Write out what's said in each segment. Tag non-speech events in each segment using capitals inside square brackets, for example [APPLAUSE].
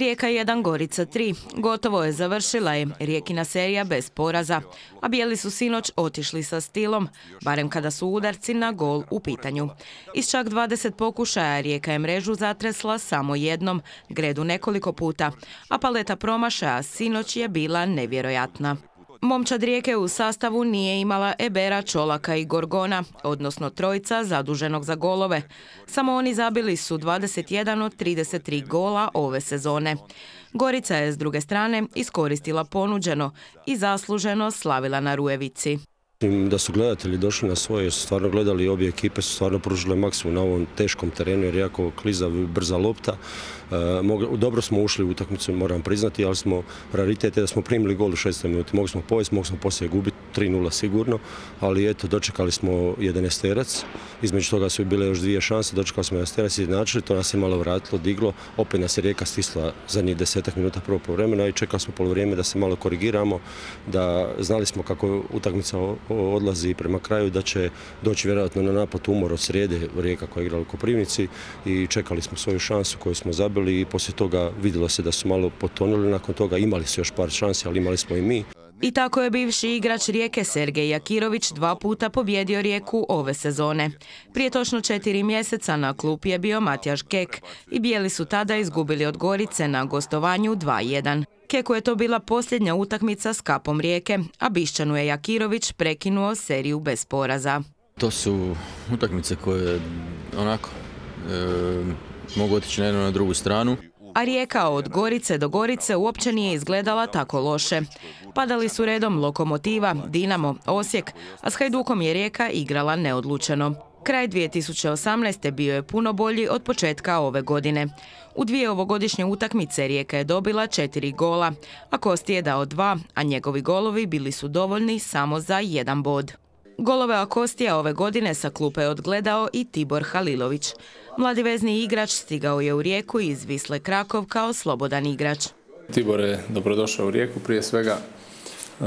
Rijeka 1, Gorica 3. Gotovo je završila je Rijekina serija bez poraza, a bijeli su sinoć otišli sa stilom, barem kada su udarci na gol u pitanju. Iz čak 20 pokušaja Rijeka je mrežu zatresla samo jednom, gredu nekoliko puta, a paleta promašaja sinoć je bila nevjerojatna. Momčad Rijeke u sastavu nije imala Ebera, Čolaka i Gorgona, odnosno trojica zaduženog za golove. Samo oni zabili su 21 od 33 gola ove sezone. Gorica je s druge strane iskoristila ponuđeno i zasluženo slavila na Rujevici. Da su gledatelji došli na svoje, su stvarno gledali obje ekipe, su stvarno pružile maksimum na ovom teškom terenu jer jako klizav i brza lopta. E, dobro smo ušli u utakmicu, moram priznati, ali smo raritet da smo primili gol u 6. minuti. Mogli smo povesti, mogli smo poslije gubiti 3-0 sigurno, ali eto, dočekali smo jedan esterac. Između toga su bile još dvije šanse, dočekali smo esterac i znači to nas je malo vratilo, diglo. Opet nas je rijeka stisla zadnjih desetak minuta prvo po vremena i čekali smo polovrijeme da se malo korigiramo, da znali smo kako utakmica odlazi prema kraju, da će doći vjerojatno na napad umor od srijede rijeka koja je igrala u Koprivnici i čekali smo svoju šansu koju smo zabili i poslije toga vidjelo se da su malo potonuli, nakon toga imali su još par šansi, ali imali smo i mi. I tako je bivši igrač Rijeke Sergej Jakirović dva puta pobjedio Rijeku ove sezone. Prije točno četiri mjeseca na klupi je bio Matjaš Kek i bijeli su tada izgubili od Gorice na gostovanju 2-1. Keku je to bila posljednja utakmica s kapom Rijeke, a Bišćanu je Jakirović prekinuo seriju bez poraza. To su utakmice koje onako mogu otići na jednu na drugu stranu. A rijeka od Gorice do Gorice uopće nije izgledala tako loše. Padali su redom Lokomotiva, Dinamo, Osijek, a s Hajdukom je rijeka igrala neodlučeno. Kraj 2018. bio je puno bolji od početka ove godine. U dvije ovogodišnje utakmice Rijeka je dobila četiri gola, a Kosti je dao dva, a njegovi golovi bili su dovoljni samo za jedan bod. Golove Akostija ove godine sa klupe je odgledao i Tibor Halilović. Mladi vezni igrač stigao je u Rijeku iz Visle Krakov kao slobodan igrač. Tibor je dobrodošao u Rijeku prije svega. E,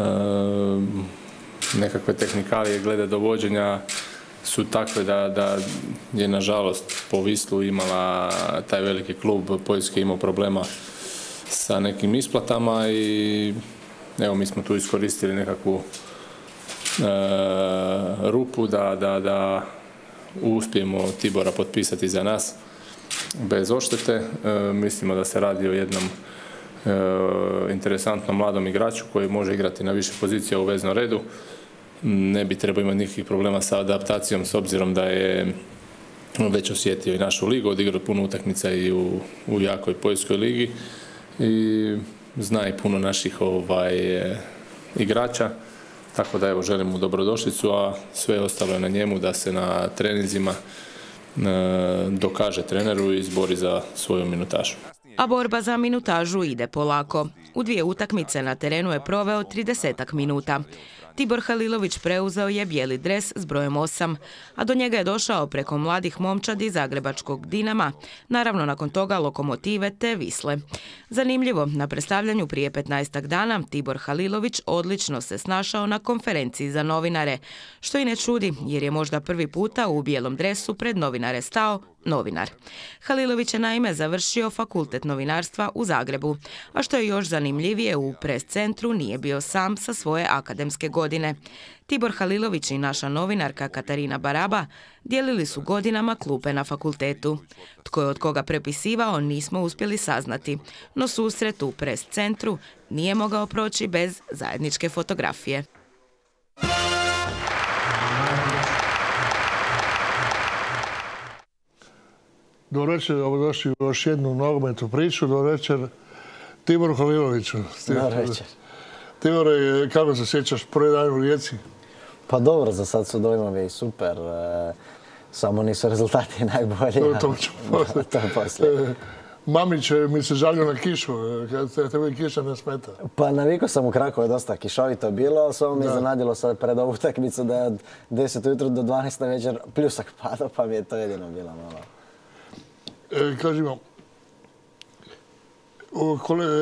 nekakve tehnikalije glede dovođenja su takve da, da je nažalost po Vislu imala taj veliki klub Poljske imao problema sa nekim isplatama i evo mi smo tu iskoristili nekakvu e, rupu da, da, da uspijemo Tibora potpisati za nas bez oštete. E, mislimo da se radi o jednom e, interesantnom mladom igraču koji može igrati na više pozicija u veznom redu. Ne bi trebao imati nikakvih problema sa adaptacijom s obzirom da je već osjetio i našu ligu, odigrao puno utakmica i u, u jakoj poljskoj ligi i zna i puno naših ovaj, igrača. Tako da evo želim mu dobrodošlicu, a sve ostalo je na njemu da se na treninzima e, dokaže treneru i izbori za svoju minutažu. A borba za minutažu ide polako. U dvije utakmice na terenu je proveo 30 minuta. Tibor Halilović preuzeo je bijeli dres s brojem 8, a do njega je došao preko mladih momčadi Zagrebačkog Dinama, naravno nakon toga lokomotive te Visle. Zanimljivo, na predstavljanju prije 15 dana Tibor Halilović odlično se snašao na konferenciji za novinare, što i ne čudi jer je možda prvi puta u bijelom dresu pred novinare stao novinar. Halilović je naime završio fakultet novinarstva u Zagrebu, a što je još zanimljivije u pres centru nije bio sam sa svoje akademske godine. Tibor Halilović i naša novinarka Katarina Baraba dijelili su godinama klupe na fakultetu. Tko je od koga prepisivao nismo uspjeli saznati, no susret u pres centru nije mogao proći bez zajedničke fotografije. Do večer, došli u još jednu nogometnu priču. Do večer Tibor Haliloviću. Do večer. Tibor, kako se sjećaš prvi dan u Rijeci? Pa dobro, za sad su dojmovi super. E, samo nisu rezultati [LAUGHS] najbolji. To, to, [LAUGHS] to je poslije. Mamić mi se žalio na kišu, kad te kiša ne smeta. Pa navikao sam u Krakovu dosta kišovito bilo, samo mi zanadilo sad pred ovu utakmicu da je od 10 ujutro do 12 na večer pljusak padao, pa mi je to jedino bilo malo. E, kažemo,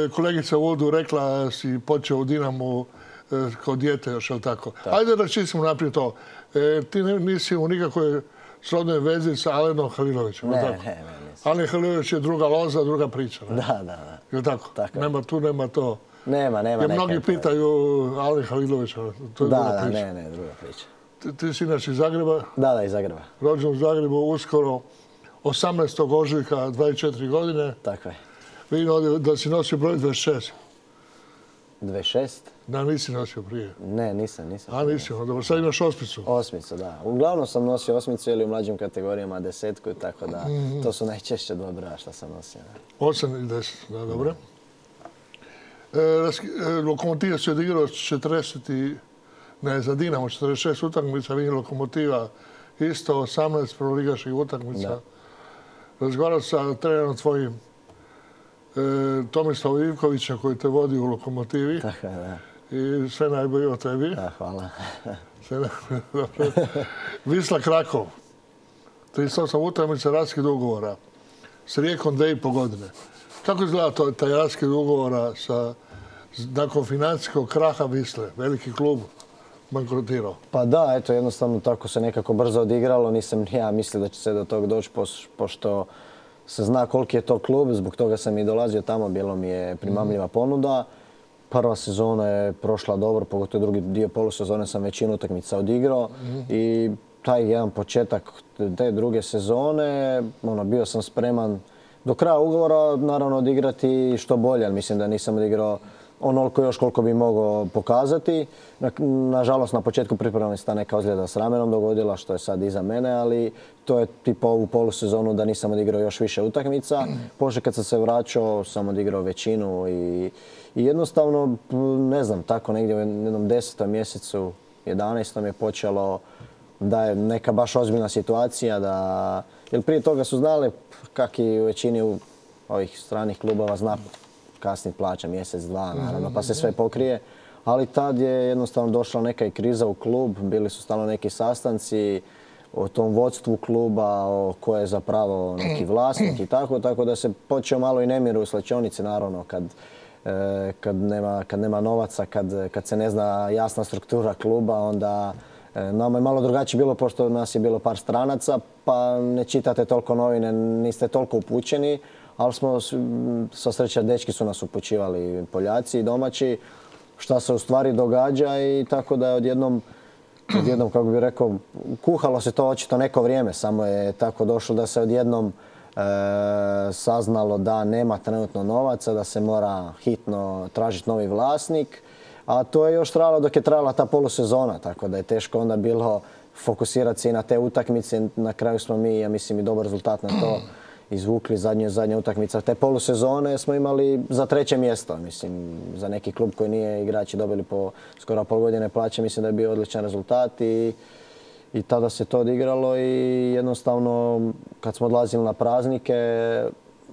kolegica u vodu rekla si počeo u Dinamu e, kao dijete još, ali tako? Ajde da čistimo naprijed to. E, ti nisi u nikakvoj srodnoj vezi sa Alenom Halilovićem. Ne, tako? ne, ne. Alen Halilović je druga loza, druga priča. Ne? Da, da, da. Jel tako? Tako. Nema tu, nema to. Nema, nema Jer mnogi pitaju Alen Halilovića, to je Da, druga da, priča. ne, ne, druga priča. Ti, ti si inače iz Zagreba, Da, da, iz Zagreba. rođen u Zagrebu uskoro 18. ožujka, 24 godine. Tako je. Vidim ovdje da si nosio broj 26. 26? Da, nisi nosio prije. Ne, nisam, nisam. A nisi, onda dobro, sad imaš ospicu. Osmicu, da. Uglavnom sam nosio osmicu ili u mlađim kategorijama desetku, tako da Mhm. to su najčešće dva broja što sam nosio. da. 8 i 10, da, dobro. E, e, Lokomotiva se odigrao 40 i, ne, za Dinamo 46 utakmica, vidim Lokomotiva isto 18 prvoligaških utakmica. Da. Razgovarao sa trenerom tvojim e, Tomislavom Ivkovićem koji te vodi u Lokomotivi Tako da. i sve najbolje o tebi. Da, hvala. [LAUGHS] Sve najbolje, dobro. Visla Krakov, 38 utakmica raskid ugovora s Rijekom dve i po godine. Kako izgleda to, taj raskid ugovora sa, nakon financijskog kraha Visle, veliki klub bankrotirao? Pa da, eto, jednostavno tako se nekako brzo odigralo. Nisam ni ja mislio da će se do tog doći, pošto se zna koliki je to klub. Zbog toga sam i dolazio tamo, bilo mi je primamljiva ponuda. Prva sezona je prošla dobro, pogotovo drugi dio polusezone sam većinu utakmica odigrao. I taj jedan početak te druge sezone, ono, bio sam spreman do kraja ugovora, naravno, odigrati što bolje, ali mislim da nisam odigrao onoliko još koliko bi mogao pokazati. Na- Nažalost, na početku pripreme se ta neka ozljeda s ramenom dogodila, što je sad iza mene, ali to je tipa ovu polusezonu da nisam odigrao još više utakmica. [CLEARS THROAT] Poslije kad sam se vraćao, sam odigrao većinu i, i jednostavno, ne znam, tako negdje u jednom desetom mjesecu, 11. je počelo da je neka baš ozbiljna situacija, da, jer prije toga su znali kak i u većini ovih stranih klubova zna kasnit plaća mjesec, dva, naravno, pa se sve pokrije. Ali tad je jednostavno došla neka i kriza u klub, bili su stalno neki sastanci o tom vodstvu kluba, o ko je zapravo neki vlasnik i tako, tako da se počeo malo i nemir u slečionici, naravno, kad, e, kad, nema, kad nema novaca, kad, kad se ne zna jasna struktura kluba, onda e, nama je malo drugačije bilo, pošto nas je bilo par stranaca, pa ne čitate toliko novine, niste toliko upućeni, ali smo, sa sreća, dečki su nas upućivali, Poljaci i domaći, šta se u stvari događa i tako da je odjednom, odjednom, kako bi rekao, kuhalo se to očito neko vrijeme, samo je tako došlo da se odjednom e, saznalo da nema trenutno novaca, da se mora hitno tražiti novi vlasnik, a to je još trajalo dok je trajala ta polusezona, tako da je teško onda bilo fokusirati se i na te utakmice. Na kraju smo mi, ja mislim, i dobar rezultat na to izvukli zadnje, zadnja utakmica te polusezone smo imali za treće mjesto. Mislim, za neki klub koji nije igrači dobili po skoro pol godine plaće, mislim da je bio odličan rezultat i, i tada se to odigralo i jednostavno kad smo odlazili na praznike,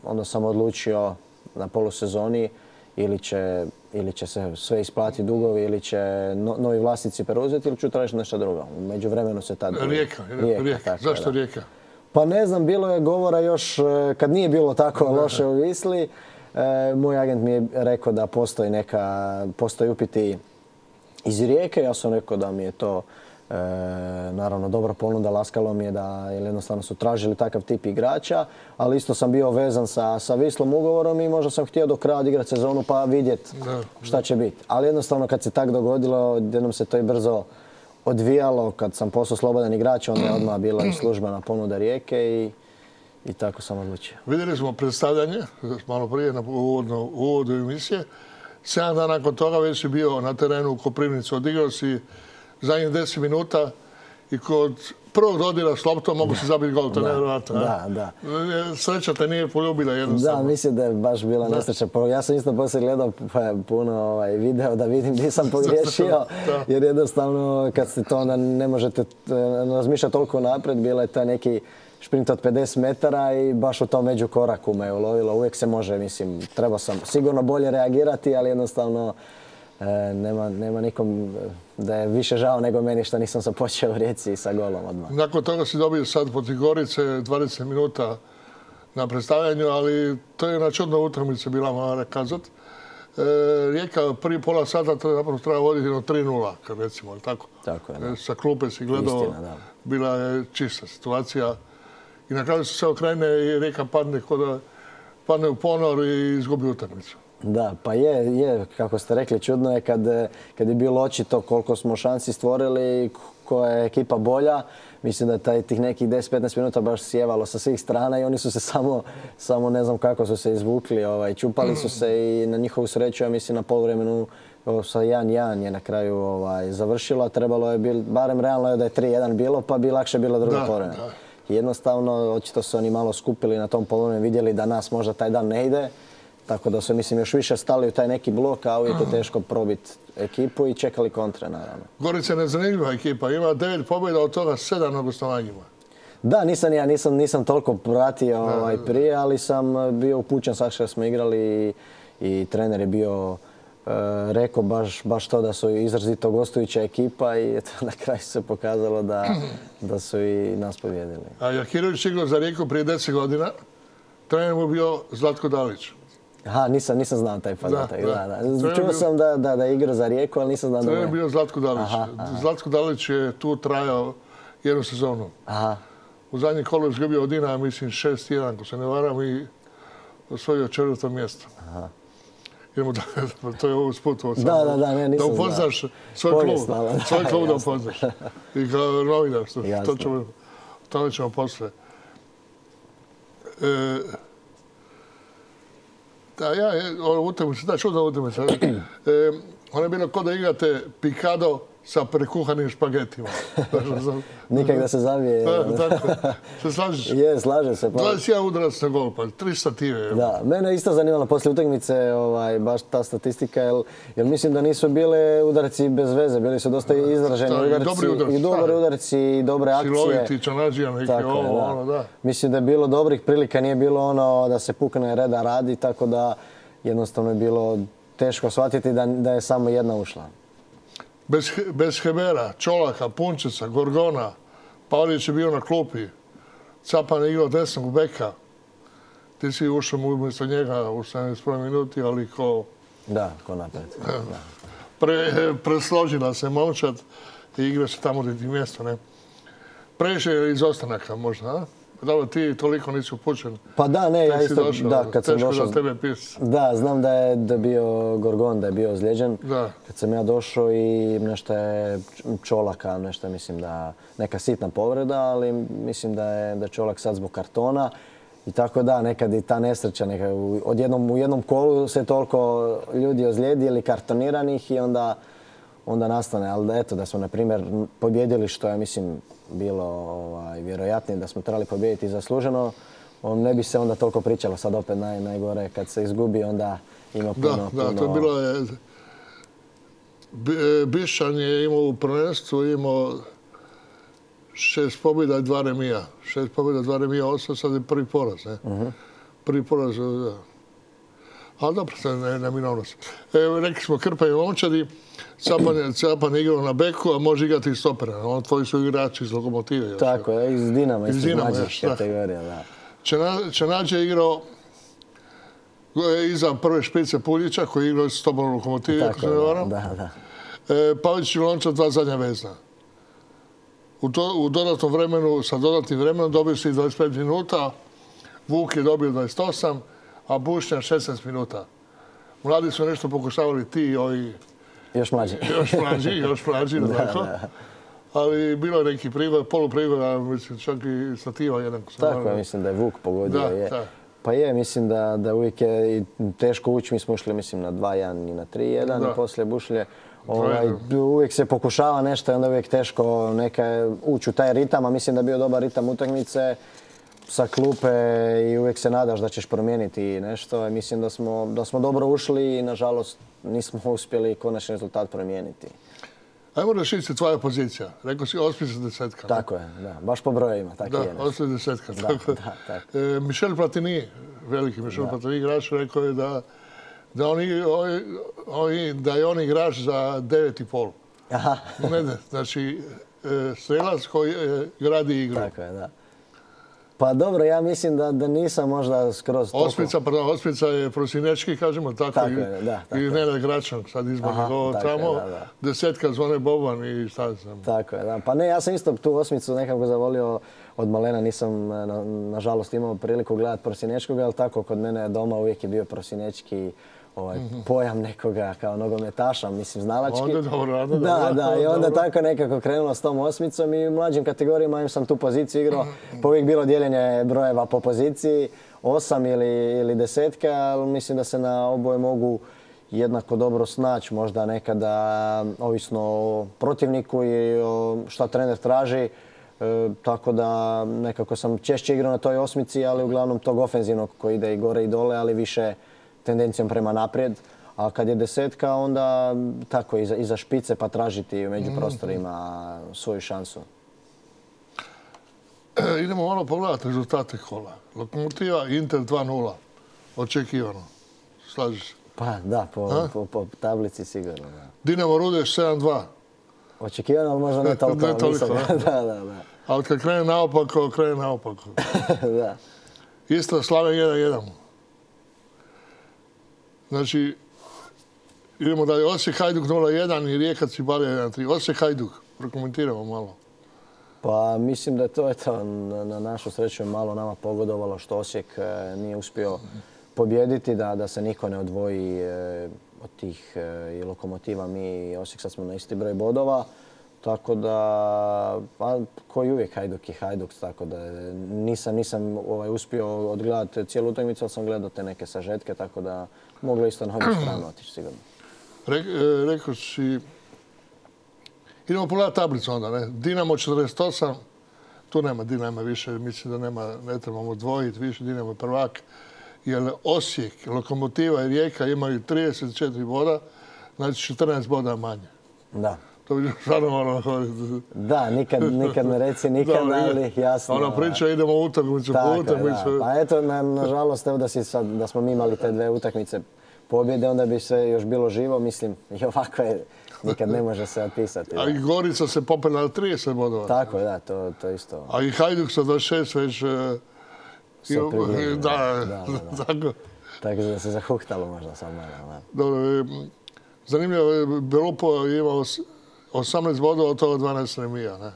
onda sam odlučio na polusezoni ili će, ili će se sve isplatiti dugovi ili će no- novi vlasnici preuzeti ili ću tražiti nešto drugo. U međuvremenu se tad... Rijeka, Rijeka. tako je, Zašto da. Rijeka? Pa ne znam, bilo je govora još e, kad nije bilo tako loše u Visli. e, moj agent mi je rekao da postoji neka, postoji upiti iz Rijeke. Ja sam rekao da mi je to e, naravno dobra ponuda, laskalo mi je da jer jednostavno su tražili takav tip igrača, ali isto sam bio vezan sa, sa Vislom ugovorom i možda sam htio do kraja odigrati sezonu pa vidjeti Da, šta će biti. Ali jednostavno kad se tak dogodilo, jednom se to i brzo odvijalo. Kad sam postao slobodan igrač, onda je odmah bila i službena ponuda Rijeke i, i tako sam odlučio. Vidjeli smo predstavljanje, malo prije na uvodno, uvodu emisije. Sedam dana nakon toga već si bio na terenu u Koprivnicu. Odigrao si zadnjih 10 minuta i kod prvog dodira s loptom mogu se zabiti gol. To je nevjerojatno. da, da. Sreća te nije poljubila Da, jednostavno. mislim da je baš bila nesreća. Ja sam isto poslije gledao pa, puno ovaj, video da vidim gdje sam [LAUGHS] pogriješio. Da. Jer jednostavno kad ste to onda ne možete razmišljati toliko naprijed. Bila je taj neki šprint od 50 metara i baš u tom međukoraku me je ulovilo. Uvijek se može, mislim, treba sam sigurno bolje reagirati, ali jednostavno nema, nema nikom eh, da je više žao nego meni što nisam započeo u Rijeci sa golom odmah. Nakon toga si dobio sad protiv Gorice 20 minuta na predstavljanju, ali to je jedna čudna utakmica bila, moram kazat. Rijeka prvi pola sata treba, zapravo treba voditi do 3-0, kad recimo, ali tako? Tako je, da. E, Sa klupe si gledao, Istina, da. bila je čista situacija. I na kraju se sve okrene i Rijeka padne kod da padne u ponor i izgubi utakmicu. Da, pa je, je, kako ste rekli, čudno je kad, kad je bilo očito koliko smo šansi stvorili i koja je ekipa bolja. Mislim da je taj, tih nekih 10-15 minuta baš sjevalo sa svih strana i oni su se samo, samo ne znam kako su se izvukli, ovaj, čupali su se i na njihovu sreću, ja mislim na poluvremenu ovo sa 1-1 je na kraju ovaj, završilo, a trebalo je, bil, barem realno je da je 3-1 bilo, pa bi lakše bilo drugo da. Jednostavno, očito su oni malo skupili na tom poluvremenu, vidjeli da nas možda taj dan ne ide, tako da su, mislim, još više stali u taj neki blok, a uvijek je teško probiti ekipu i čekali kontre, naravno. Gorica je nezanimljiva ekipa, ima devet pobjeda, od toga sedam na gostovanjima. Da, nisam ja, nisam, nisam toliko pratio ovaj, prije, ali sam eh, bio upućen sad što smo igrali i, i trener je bio eh, rekao baš, baš to da su izrazito gostujuća ekipa i eto, [LAUGHS] na kraju se pokazalo da, da su i nas pobjedili. A Jakirović igrao za Rijeku prije deset godina, trener mu bio Zlatko Dalić. Aha, nisam, nisam znao taj podatak. da. Da, da. Je Čuo sam da, da, da je igrao za Rijeku, ali nisam znao da je bio Zlatko Dalić. Aha, aha. Zlatko Dalić je tu trajao jednu sezonu. Aha, U zadnjem kolu je izgubio od Dinama, mislim 6-1, ako se ne varam, i osvojio četvrto mjesto. Idemo da, [LAUGHS] to je ovo sput. ovo Da, da, da, ne, Da nisam upoznaš svoj klub. da, Svoj klub da upoznaš. I kao novinar, što, to ćemo, to ćemo posle. E, da, ja, je- ono utakmica, da, čudna utakmica. E, ono je bilo kao da igrate pikado sa prekuhanim špagetima. [LAUGHS] Nikak da se zavije. Da, tako, se slažeš? [LAUGHS] Je, slažem se. Pa, 21 udarac na gol, pa 3 stative. Da, mene je isto zanimala poslije utakmice ovaj, baš ta statistika, jer, jer mislim da nisu bile udarci bez veze, bili su dosta izraženi Da, i udarci, dobri udarci, i dobri da. udarci i dobre akcije. Siloviti, čanađija, Tako je, ovo, da. ono, da. Mislim da je bilo dobrih prilika, nije bilo ono da se pukne reda radi, tako da jednostavno je bilo teško shvatiti da, da je samo jedna ušla. Bez, bez Hebera, Čolaka, Punčeca, Gorgona, Pavlić je bio na klupi, Capan je igrao desnog beka. Ti si ušao mu umjesto njega u 71 minuti, ali ko Da, ko napred. Pre, presložila se momčad i igra se tamo gdje mjesto, ne? Previše je izostanaka možda, a? Dobro, ti toliko nisi upućen. Pa da, ne, ja Tek isto, došao, da, kad sam teško došao, za tebe pis. Da, znam da je, da bio Gorgon, da je bio ozlijeđen. Da. Kad sam ja došao i nešto je Čolaka, nešto mislim da neka sitna povreda, ali mislim da je, da Čolak sad zbog kartona. I tako da, nekad i ta nesreća, neka, u, odjednom, u jednom kolu se toliko ljudi ozlijedi ili kartoniranih i onda, onda nastane. Ali da, eto, da smo, na primjer, pobjedili, što je, mislim, bilo ovaj, vjerojatnije da smo trebali pobijediti zasluženo, on ne bi se onda toliko pričalo. Sad opet naj, najgore, kad se izgubi, onda ima puno, Da, da, puno... to je bilo je... E, Bišan je imao u prvenstvu, imao šest pobjeda i dva remija. Šest pobjeda, dva remija, osam, sad je prvi poraz, ne? Prvi poraz, da. Ali dobro, je ne, neminovnost. E, rekli smo Krpa i Momčadi, Capan je, igrao na beku, a može igrati i stopera. On tvoji su igrači iz Lokomotive. još. Tako je, iz Dinama, Iz Dinama mlađih kategorija, da. Čena- Čenađe je igrao e, iza prve špice Puljića koji je igrao iz Tobolom lokomotive, ako Tako se je, ne da, varam. da, da. E, Pavić i Lončar dva zadnja vezna. U, to, u dodatnom vremenu, sa dodatnim vremenom dobio si 25 minuta, Vuk je dobio 28, a Bušnja 16 minuta. Mladi su nešto pokušavali ti i ovi Još mlađi. [LAUGHS] još mlađi, još mlađi, da, tako. Ali bilo je neki prigod, poluprigoda, mislim, čak i stativa jedan. Tako je, mislim da je Vuk pogodio. Da, je. Pa je, mislim da, da uvijek je teško ući. Mi smo ušli, mislim, na 2-1 i na 3-1 Da. i poslije Bušlje. Ovaj, uvijek se pokušava nešto i onda uvijek teško neka ući u taj ritam, a mislim da je bio dobar ritam utakmice sa klupe i uvijek se nadaš da ćeš promijeniti nešto. Mislim da smo, da smo dobro ušli i nažalost nismo uspjeli konačni rezultat promijeniti. Ajmo rašiti tvoja pozicija. Rekao si osmica desetka. ne? Tako je, da, baš po brojevima, tako Da, je. nešto. osmica desetka. Da, tako. da, tako. E, Michel Platini, veliki Michel Platini igrač, rekao je da, da, on, ig- on- on- da je on igrač za 9,5. Aha, Ne, ne, znači, e, strelac koji e, gradi igru. tako je, da. Pa dobro, ja mislim da, da nisam možda skroz toliko... Osmica, pardon, Osmica je prosinečki, kažemo tako. Tako i, je, da, tako I je. Nenad Gračan, sad izborni govor tako je, tamo. da, da. Desetka zvone Boban i šta znam. Tako je, da. Pa ne, ja sam isto tu osmicu nekako zavolio od malena. Nisam, na- nažalost, imao priliku gledati prosinečkoga, ali tako kod mene doma uvijek je bio prosinečki ovaj, pojam nekoga kao nogometaša, mislim znalački. Mhm. Onda dobro, onda da, dobro, da, i onda dobro. tako nekako krenulo s tom osmicom i u mlađim kategorijama im sam tu poziciju igrao. Pa uvijek bilo dijeljenje brojeva po poziciji, osam ili, ili desetka, ali mislim da se na oboje mogu jednako dobro snaći, možda nekada ovisno o protivniku i o šta trener traži. E, tako da nekako sam češće igrao na toj osmici, ali uglavnom tog ofenzivnog koji ide i gore i dole, ali više tendencijom prema naprijed. A kad je desetka, onda tako iza, iza špice pa tražiti među prostorima svoju šansu. E, idemo malo pogledati rezultate kola. Lokomotiva Inter 2-0. Očekivano. Slažiš se? Pa da, po, po, po tablici sigurno. Da. Dinamo Rudeš 7-2. Očekivano, ali možda ne toliko. Ne toliko, [LAUGHS] da, da, da. Ali kad krene naopako, krene naopako. [LAUGHS] da. Istra Slave 1-1. Znači, idemo dalje. Osijek Hajduk 0-1 i Rijeka Cibalija 1-3. Osijek Hajduk. Prokomentiramo malo. Pa mislim da je to eto, na, na našu sreću malo nama pogodovalo što Osijek e, nije uspio pobijediti, da, da se niko ne odvoji e, od tih e, i lokomotiva. Mi i Osijek sad smo na isti broj bodova. Tako da, pa koji uvijek Hajduk i Hajduk, tako da nisam, nisam ovaj, uspio odgledati cijelu utakmicu, ali sam gledao te neke sažetke, tako da moglo isto na obje [CLEARS THROAT] strane otići sigurno. Re, e, rekao si... Idemo pogledati tablicu onda, ne? Dinamo 48, tu nema Dinama više, mislim da nema, ne trebamo dvojiti više, Dinamo je prvak. Jer Osijek, Lokomotiva i Rijeka imaju 34 boda, znači 14 boda manje. Da. To bi stvarno ono... Da, nikad, nikad ne reci nikad, Dobro, ali jasno. Ona priča idemo u utakmicu po utakmicu. da. Pa eto, na, nažalost, evo da, si sad, da smo mi imali te dve utakmice pobjede, onda bi sve još bilo živo. Mislim, i ovako je, nikad ne može se otpisati. A da. i Gorica se popela na 30 bodova. Tako je, da, to, to isto. A i Hajduk sa 26 već... e, Se da, da, [LAUGHS] da, da. tako. Tako da se zahuktalo možda sad malo. Da. Dobro, e, zanimljivo je, Belupo je imao 18 bodova, od toga 12 remija, ne?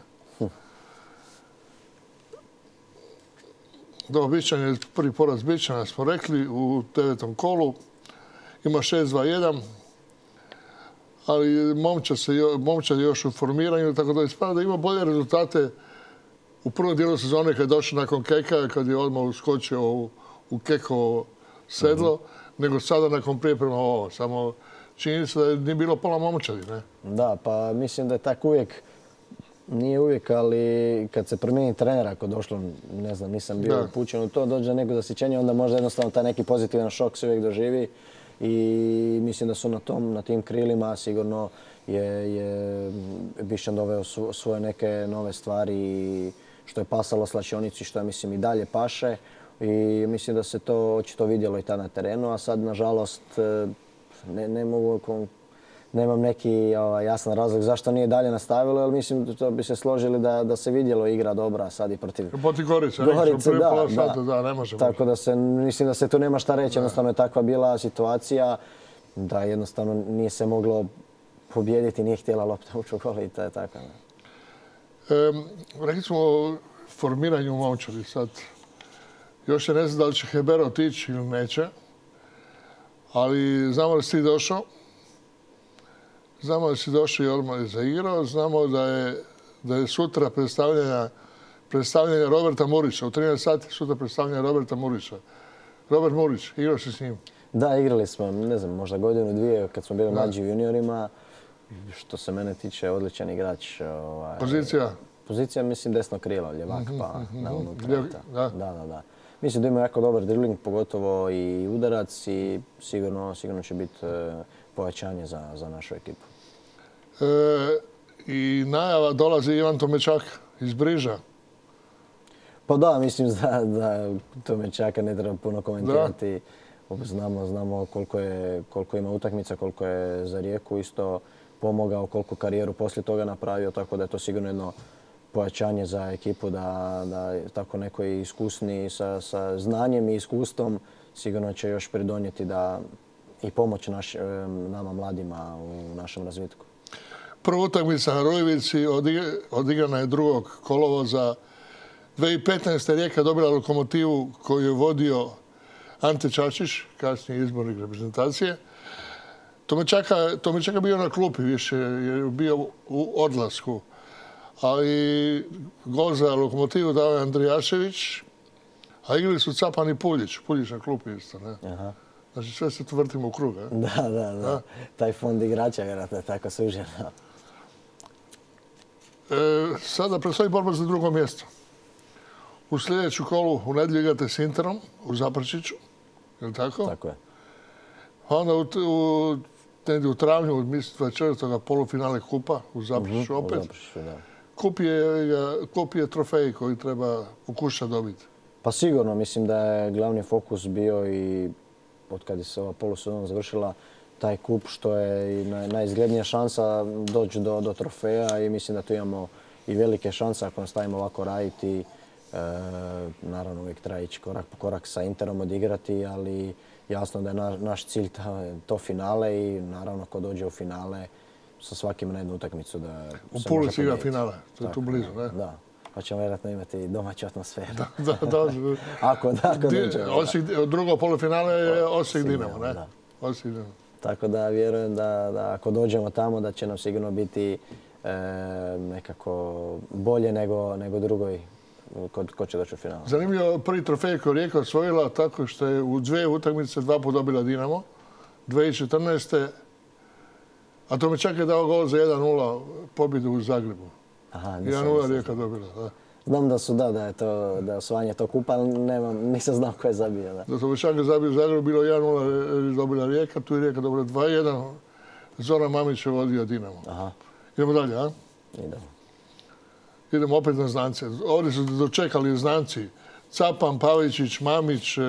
Bićan je prvi poraz Bićana, smo rekli, u devetom kolu. Ima 6-2-1, ali se, momčad je još u formiranju, tako da ispada da ima bolje rezultate u prvom dijelu sezone kad je došao nakon Keka, kad je odmah uskočio u, u Kekovo sedlo, nego sada nakon priprema ovo. Samo činjenica da je nije bilo pola momčadi, ne? Da, pa mislim da je tako uvijek, nije uvijek, ali kad se promijeni trener, ako došlo, ne znam, nisam bio Da. upućen u to, dođe do nekog zasićenja, onda možda jednostavno taj neki pozitivan šok se uvijek doživi i mislim da su na tom, na tim krilima sigurno je, je Bišćan doveo svoje neke nove stvari i što je pasalo slačionici, što ja mislim i dalje paše i mislim da se to očito vidjelo i tad na terenu, a sad nažalost ne, ne mogu nemam neki ovaj, jasan razlog zašto nije dalje nastavilo, jer mislim da to bi se složili da, da se vidjelo igra dobra sad i protiv Poti Gorice, Gorice, da, pola da. sata, da, ne može. Tako da se, mislim da se tu nema šta reći, jednostavno je takva bila situacija da jednostavno nije se moglo pobijediti, nije htjela lopta ući u gol i to je tako. rekli smo o formiranju momčadi sad. Još se ne zna da li će Hebero otići ili neće. Ali znamo da si ti došao. Znamo da si došao i odmah je zaigrao. Znamo da je, da je sutra predstavljanja, predstavljanje Roberta Murića. U 13 sati sutra predstavljanje Roberta Murića. Robert Murić, igrao si s njim. Da, igrali smo, ne znam, možda godinu, dvije kad smo bili mlađi u juniorima. Što se mene tiče, odličan igrač. Ovaj, Pozicija? Pozicija, mislim, desno krilo, ljevak, pa na unutra. Eto. da. da, da, da. Mislim da ima jako dobar dribling, pogotovo i udarac i sigurno, sigurno će biti e, pojačanje za, za našu ekipu. E, I najava dolazi Ivan Tomečak iz Briža. Pa da, mislim da, da Tomečaka ne treba puno komentirati. Znamo, znamo koliko, je, koliko ima utakmica, koliko je za Rijeku isto pomogao, koliko karijeru poslije toga napravio, tako da je to sigurno jedno pojačanje za ekipu da, tako neko iskusni sa, znanjem i iskustvom sigurno će još pridonijeti da i pomoć naš, nama mladima u našem razvitku. Prva utakmica na Rojevici odigrana je drugog kolovoza. 2015. Rijeka dobila lokomotivu koju je vodio Ante Čačić, kasnije izbornik reprezentacije. To me čeka bio na klupi više, je bio u odlasku. Ali gol za lokomotivu dao je Andrijašević, a igrali su Capan i Puljić. Puljić na klupi isto, ne? Aha. Znači sve se tu vrtimo u krug, Da, da, da. Taj fond igrača vjerojatno je tako sužen. E, sada predstoji borba za drugo mjesto. U sljedeću kolu u nedjelju igrate s Interom u Zaprčiću, je li tako? Tako je. onda u, u, u travnju, mislim, 24. polufinale kupa u Zapršiću mhm, opet. U Zapršiću, da. Kup je, kup je trofej koji treba pokušati dobiti. Pa sigurno, mislim da je glavni fokus bio i od kad se ova polusezona završila taj kup što je i najizglednija šansa doći do, do trofeja i mislim da tu imamo i velike šanse ako nastavimo ovako raditi. E, naravno uvijek treba ići korak po korak sa Interom odigrati, ali jasno da je naš cilj to finale i naravno ko dođe u finale sa svakim na jednu utakmicu da U Puli igra finale, to je tu blizu, ne? Da pa ćemo vjerojatno imati domaću atmosferu. Da, da, da. [LAUGHS] ako, da, drugo polufinale je Osijek Dinamo, ne? Osijek Dinamo. Tako da vjerujem da, da, ako dođemo tamo da će nam sigurno biti e, nekako bolje nego, nego drugoj ko, ko će doći u finalu. Zanimljivo, prvi trofej koji Rijeka osvojila tako što je u dvije utakmice dva put dobila Dinamo. 2014. A to me čak je dao gol za 1-0 pobjedu u Zagrebu. Aha, 1-0 Rijeka dobila, da. Znam da su da, da je to, da je osvajanje to kupa, ali nemam, nisam znao ko je zabio. Da, da su Čak zabio u Zagrebu, bilo 1-0 dobila Rijeka, tu je Rijeka dobila 2-1. Zoran Mamić je vodio Dinamo. Aha. Idemo dalje, a? Idemo. Idemo opet na znance. Ovdje su dočekali znanci. Capan, Pavićić, Mamić, e,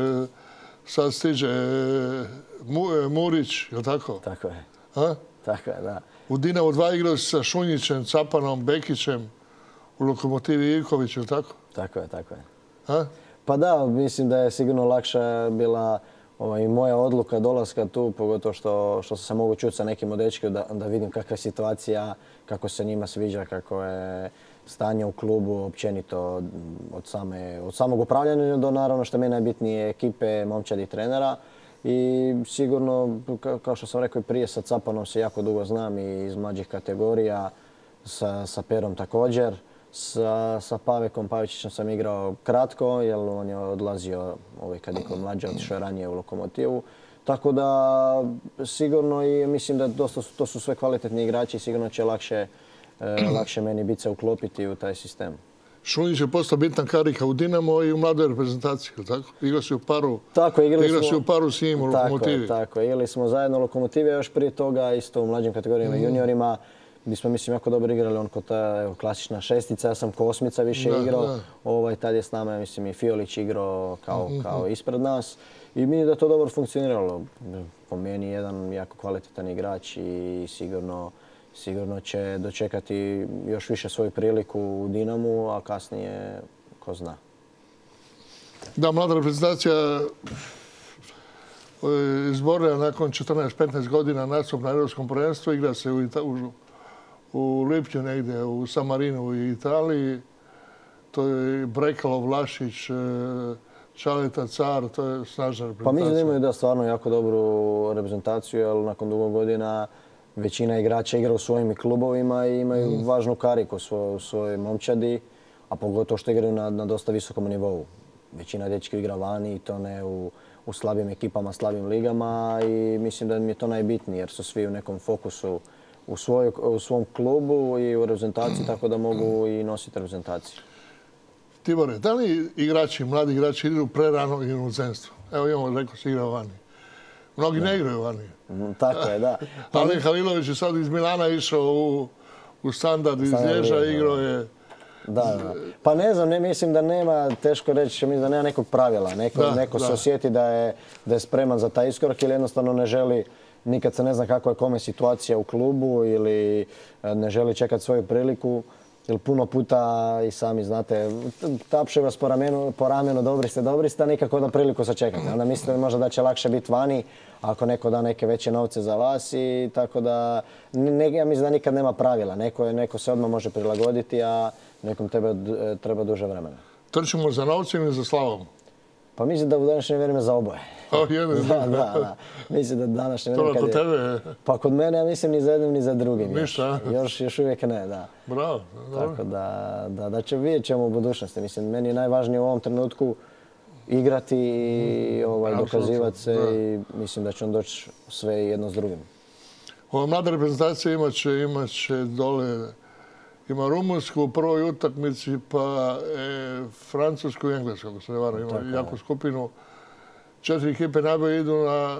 sad stiže e, e, Murić, je li tako? Tako je. A? [LAUGHS] Tako je, da. U Dinamo dva igrao sa Šunjićem, Capanom, Bekićem, u Lokomotivi Ivković, ili tako? Tako je, tako je. Pa da, mislim da je sigurno lakša bila ovaj, moja odluka dolaska tu, pogotovo što, što sam se mogu čuti sa nekim od da, da vidim kakva je situacija, kako se njima sviđa, kako je stanje u klubu općenito od, same, od samog upravljanja do naravno što je meni najbitnije ekipe, momčadi trenera. I sigurno, kao što sam rekao i prije, sa Capanom se jako dugo znam i iz mlađih kategorija, sa, sa Perom također. Sa, sa Pavekom Pavićićem sam igrao kratko, jer on je odlazio ovaj, kad je mlađe, otišao ranije u lokomotivu. Tako da sigurno i mislim da dosta, to su sve kvalitetni igrači i sigurno će lakše, e, lakše meni biti se uklopiti u taj sistem. Šunjić je postao bitan karika u Dinamo i u mladoj reprezentaciji, tako? Igrao si u paru, tako, igrali igrao si u paru s njim u Lokomotivi. Tako, tako, igrali smo zajedno u Lokomotivi, još prije toga isto u mlađim kategorijama mm. juniorima. Mi smo, mislim, jako dobro igrali, on kod ta evo, klasična šestica, ja sam ko osmica više igrao. Ovaj, tad je s nama, mislim, i Fiolić igrao kao, mhm. kao ispred nas. I mi da to dobro funkcioniralo. Po meni jedan jako kvalitetan igrač i sigurno sigurno će dočekati još više svoju priliku u Dinamu, a kasnije ko zna. Da, mlada reprezentacija e, izborila nakon 14-15 godina nastup na Europskom prvenstvu. Igra se u, u, u Lipnju negdje, u Samarinu u Italiji. To je Brekalo, Vlašić, e, Čaleta, Car, to je snažna reprezentacija. Pa mislim da imaju da stvarno jako dobru reprezentaciju, jer nakon dugo godina većina igrača igra u svojim klubovima i imaju mm. važnu kariku u svojoj momčadi, a pogotovo što igraju na, na dosta visokom nivou. Većina dječki igra vani i to ne u, u slabim ekipama, slabim ligama i mislim da mi je to najbitnije jer su svi u nekom fokusu u, svoj, u svom klubu i u reprezentaciji tako da mogu i nositi reprezentaciju. Tibore, da li igrači, mladi igrači idu prerano u inozemstvo? Evo imamo, rekao si igrao vani. Mnogi ne igraju vani. Mm, tako je, da. [LAUGHS] Ali Halilović je sad iz Milana išao u, u standard iz Lježa, igrao je... Da, Pa ne znam, ne, mislim da nema, teško reći, mislim da nema nekog pravila. Neko, neko se osjeti da je, da je spreman za taj iskorak ili jednostavno ne želi, nikad se ne zna kakva je kome situacija u klubu ili e, ne želi čekati svoju priliku. Jer puno puta i sami znate, tapše vas po ramenu, po ramenu dobri ste, dobri ste, a nikako da priliku sačekate. Onda mislite možda da će lakše biti vani ako neko da neke veće novce za vas i tako da, ne, ja mislim da nikad nema pravila. Neko, neko se odmah može prilagoditi, a nekom treba, treba duže vremena. Trčimo za novcem ili za slavom? Pa mislim da u današnje vrijeme za oboje. O, jedan, [LAUGHS] da, da, da. Mislim da današnje vrijeme... To kod tebe? Pa kod mene ja mislim ni za jednim ni za drugim. Ništa? Još, još uvijek ne, da. Bravo. Tako da, da, da će vidjet ćemo u budućnosti. Mislim, meni je najvažnije u ovom trenutku igrati i ovaj, dokazivati se i mislim da će on doći sve jedno s drugim. Ova mlada reprezentacija imat će, imat će dole ima Rumunsku u prvoj utakmici, pa e, Francusku i Englesku, ako se ne varam. Ima jaku skupinu. Četiri ekipe najbolje idu na,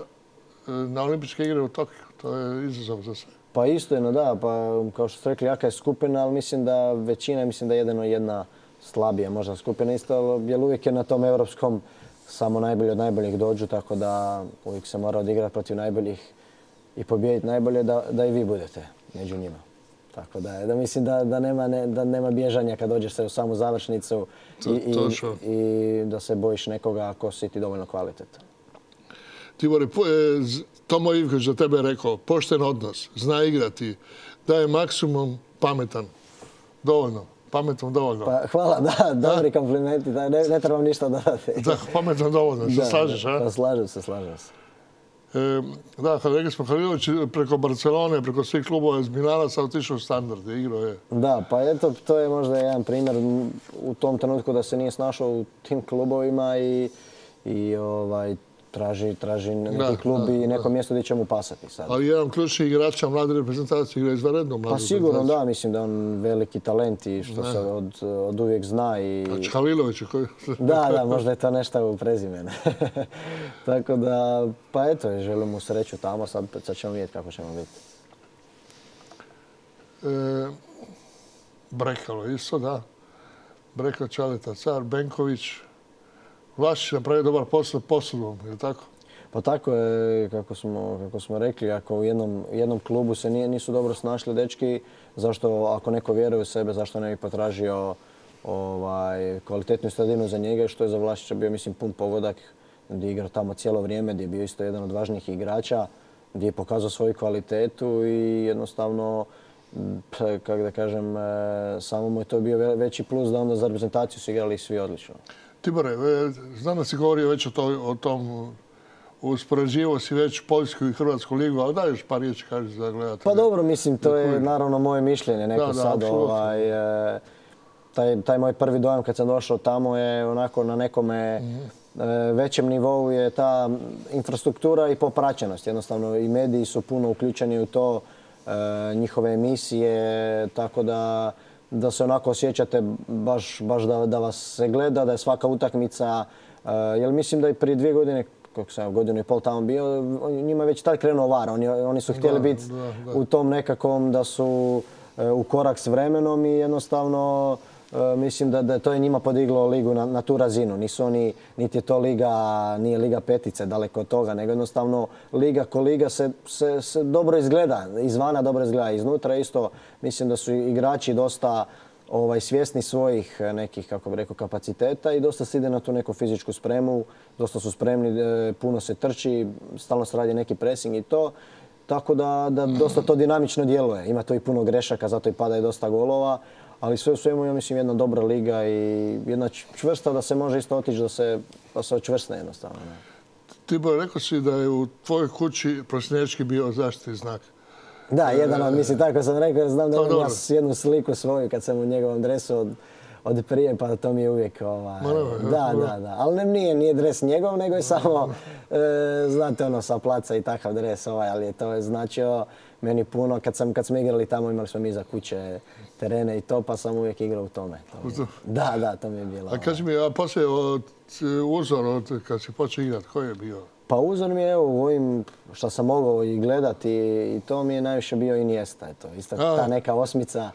na olimpijske igre u Tokiju. To je izazov za sve. Pa isto jedno, da. Pa, kao što ste rekli, jaka je skupina, ali mislim da većina, mislim da je jedino jedna slabija možda skupina isto, jer uvijek je na tom europskom samo najbolji od najboljih dođu, tako da uvijek se mora odigrati protiv najboljih i pobijediti najbolje da, da i vi budete među njima. Tako da, da mislim da, da, nema, da nema bježanja kad dođeš se u samu završnicu i, i, da se bojiš nekoga ako si ti dovoljno kvalitetan. Tibore, e, Tomo Ivković za tebe rekao, pošten odnos, zna igrati, daje maksimum pametan. Dovoljno. Pametom dovoljno. Pa, hvala, da, dobri komplimenti, ne, ne trebam ništa dodati. Da, pametom dovoljno, [LAUGHS] se slažeš, a? Pa slažem se, slažem se. Da, smo Halilović preko Barcelone, preko svih klubova iz Milana sam otišao u standard, igrao je. Da, pa eto, to je možda jedan primjer u tom trenutku da se nije snašao u tim klubovima i, i ovaj, traži, traži neki klub i neko mjesto gdje će mu pasati sad. Ali jedan ključni igrača mlade reprezentacije igra izvanredno mladu Pa sigurno da, mislim da on veliki talent i što se od, od uvijek zna. I... Znači Halilović koji... [LAUGHS] da, da, možda je to nešto u prezimene. [LAUGHS] Tako da, pa eto, želim mu sreću tamo, sad, sad ćemo vidjeti kako ćemo biti. E, Brekalo isto, da. Brekalo Čaleta Car, Benković, Vlašić napravio dobar posao posudom, je li tako? Pa tako je, kako smo, kako smo rekli, ako u jednom, jednom klubu se nije, nisu dobro snašli dečki, zašto ako neko vjeruje u sebe, zašto ne bi potražio ovaj, kvalitetnu sredinu za njega, što je za Vlašića bio, mislim, pun pogodak, gdje je igrao tamo cijelo vrijeme, gdje je bio isto jedan od važnijih igrača, gdje je pokazao svoju kvalitetu i jednostavno, kako da kažem, e, samo mu je to bio veći plus da onda za reprezentaciju su igrali svi odlično. Tibore, e, znam da si govorio već o, tom, uspoređivo si već Poljsku i Hrvatsku ligu, ali daj još par riječi kaži za gledatelje. Pa dobro, mislim, to je naravno moje mišljenje. Neko sad, ovaj, e, taj, moj prvi dojam kad sam došao tamo je onako na nekome mhm. e, većem nivou je ta infrastruktura i popraćenost. Jednostavno i mediji su puno uključeni u to, njihove emisije, tako da da se onako osjećate baš, baš da, da vas se gleda, da je svaka utakmica. Uh, jer mislim da i prije dvije godine, kako sam godinu i pol tamo bio, njima je već tad krenuo var. Oni, oni su htjeli biti u tom nekakvom da su uh, u korak s vremenom i jednostavno mislim da, da to je njima podiglo ligu na, na tu razinu. Nisu oni, niti je to liga, nije liga petice, daleko od toga, nego jednostavno liga ko liga se, se, se dobro izgleda, izvana dobro izgleda, iznutra isto mislim da su igrači dosta ovaj, svjesni svojih nekih, kako bi rekao, kapaciteta i dosta se ide na tu neku fizičku spremu, dosta su spremni, e, puno se trči, stalno se radi neki pressing i to. Tako da, da dosta to dinamično djeluje. Ima to i puno grešaka, zato i pada i dosta golova ali sve u svemu ja mislim jedna dobra liga i jedna čvrsta da se može isto otići da se, da se očvrsne jednostavno. Tibor, rekao si da je u tvojoj kući prosnječki bio zaštitni znak. Da, jedan od, mislim, tako sam rekao, znam da imam jednu sliku svoju kad sam u njegovom dresu od, od prije, pa to mi je uvijek ovaj... Da, da, da. Ali ne, nije, nije dres njegov, nego je samo, e, znate, ono, sa placa i takav dres ovaj, ali je to je značio meni puno. Kad, sam, kad smo igrali tamo, imali smo mi za kuće terene i to, pa sam uvijek igrao u tome. da, da, to mi je bilo. A kaži mi, a poslije od, uzor od kad si počeo igrati, koji je bio? Pa uzor mi je evo u ovim što sam mogao i gledati i to mi je najviše bio Iniesta. Eto. Isto ta neka osmica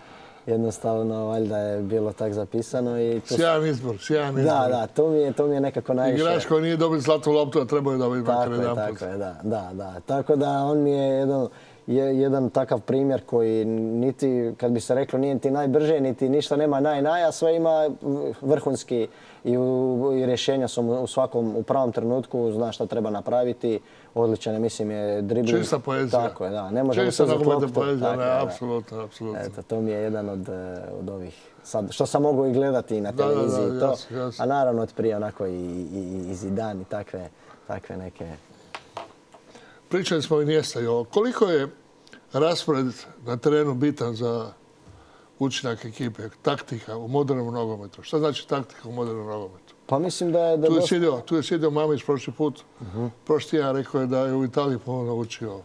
jednostavno valjda je bilo tak zapisano. I sjajan izbor, sjajan izbor. Da, da, to mi je, to mi je nekako najviše... Igrač koji nije dobio zlatu loptu, a trebao je dobiti makar jedan Tako je, da, da, da. Tako da on mi je jedan je jedan takav primjer koji niti, kad bi se reklo, nije ti najbrže, niti ništa nema naj, naj, a sve ima vrhunski i, u, i rješenja su u svakom, u pravom trenutku, zna šta treba napraviti. Odličan je, mislim, je dribling. Čista poezija. Tako je, da. Ne možemo se zaklopiti. poezija, ne, apsolutno, apsolutno. Eto, to mi je jedan od, eh, od ovih, sad, što sam mogao i gledati i na televiziji da, da, to. jasno, jasno. A naravno od prije onako i, i, i Zidane i takve, takve neke... Pričali smo i mjesta i ovo. Koliko je raspored na terenu bitan za učinak ekipe, taktika u modernom nogometu? Šta znači taktika u modernom nogometu? Pa mislim da je... Da Tu je dosta- sjedio, tu je sjedio Mamić prošli put. Prošli tjedan rekao je da je u Italiji puno naučio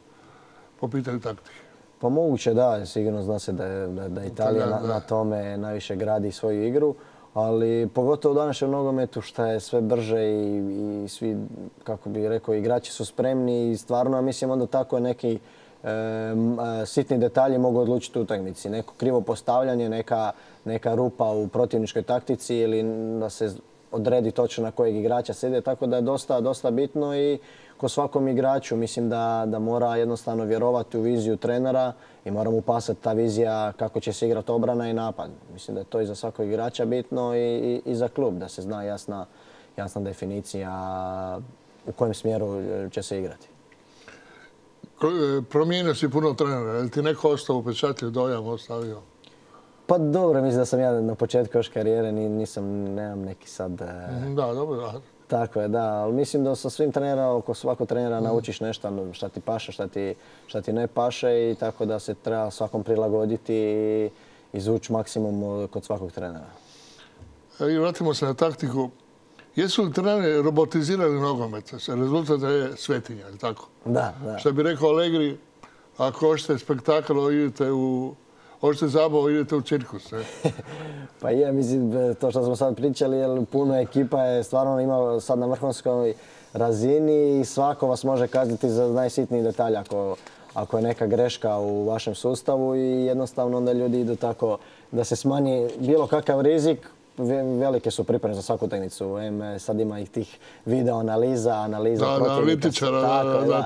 po pitanju taktike. Pa moguće da, sigurno zna se da, da, da Italija na tome najviše gradi svoju igru, ali pogotovo u današnjem nogometu što je sve brže i, i svi, kako bi rekao, igrači su spremni i stvarno, ja mislim, onda tako je neki e, e, sitni detalji mogu odlučiti u utakmici. Neko krivo postavljanje, neka, neka rupa u protivničkoj taktici ili da se odredi točno na kojeg igrača sjede, tako da je dosta, dosta bitno i ko svakom igraču mislim da, da mora jednostavno vjerovati u viziju trenera i mora mu pasati ta vizija kako će se igrati obrana i napad. Mislim da je to i za svakog igrača bitno i, i, i za klub, da se zna jasna, jasna definicija u kojem smjeru e, će se igrati. E, Promijenio si puno trenera, je li ti neko ostao upečatljiv dojam ostavio? Pa dobro, mislim da sam ja na početku još karijere, ni- nisam, nemam neki sad... e, Da, dobro, da. Tako je, da. Ali mislim da sa svim trenera, oko svakog trenera naučiš nešto ono, šta ti paše, šta ti, šta ti ne paše i tako da se treba svakom prilagoditi i izvući maksimum kod svakog trenera. E, I vratimo se na taktiku. Jesu li treneri robotizirali nogomet? Rezultat je svetinja, je tako? Da, da. Što bi rekao Allegri, ako hoćete spektakl, idete u... Hoćete zabavu, idete u cirkus. Ne? [LAUGHS] Pa je, mislim, to što smo sad pričali, jer puno ekipa je stvarno ima sad na vrhunskoj razini i svako vas može kazniti za najsitniji detalj ako, ako je neka greška u vašem sustavu i jednostavno onda ljudi idu tako da se smanji bilo kakav rizik. Ve- Velike su pripreme za svaku e, Sad ima i tih video analiza, analiza Da, da, protivnika. analitičara, da, je, da.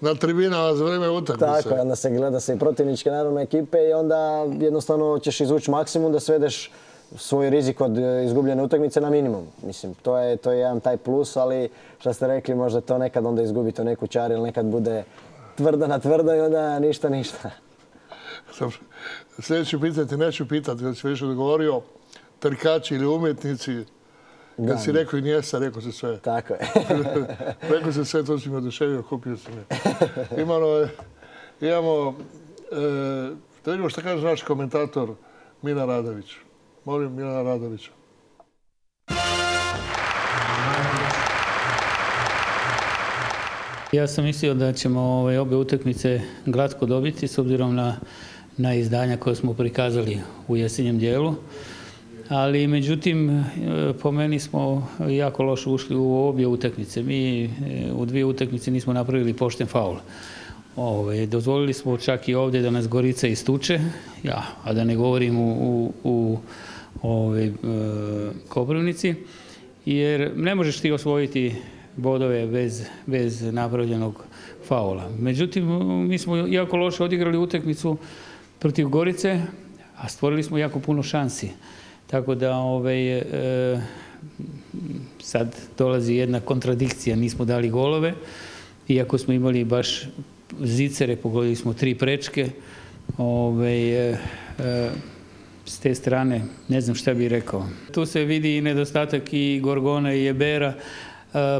Na tribinama za vrijeme utakmice. tako, onda se gleda se i protivničke naravno ekipe i onda jednostavno ćeš izvući maksimum da svedeš svoj rizik od e, izgubljene utakmice na minimum. Mislim, to je, to je jedan taj plus, ali što ste rekli, možda to nekad onda izgubite u neku čar ili nekad bude tvrdo na tvrdo i onda ništa, ništa. Dobro. Sljedeće pitanje ti neću pitati, već si više odgovorio. Trkači ili umjetnici, kad si rekao i njesa, rekao si sve. Tako je. [LAUGHS] rekao si sve, to si me oduševio, kupio si me. Imamo, je- imamo e, da vidimo što kaže naš komentator Mina Radović. Molim Mina Radovića. Ja sam mislio da ćemo ove obje utakmice glatko dobiti s obzirom na, na izdanja koje smo prikazali u jesenjem dijelu. Ali međutim, e, po meni smo jako loše ušli u obje utakmice. Mi e, u dvije utakmice nismo napravili pošten faul. Ove, dozvolili smo čak i ovdje da nas Gorica istuče, a da ne govorim u, ove, e, Koprivnici, jer ne možeš ti osvojiti bodove bez, bez napravljenog faula. Međutim, mi smo jako loše odigrali utakmicu protiv Gorice, a stvorili smo jako puno šansi. Tako da ovaj, e, sad dolazi jedna kontradikcija, nismo dali golove, iako smo imali baš zicere, pogodili smo tri prečke. Ovaj, e, e, s te strane ne znam šta bih rekao. Tu se vidi i nedostatak i Gorgona i Jebera.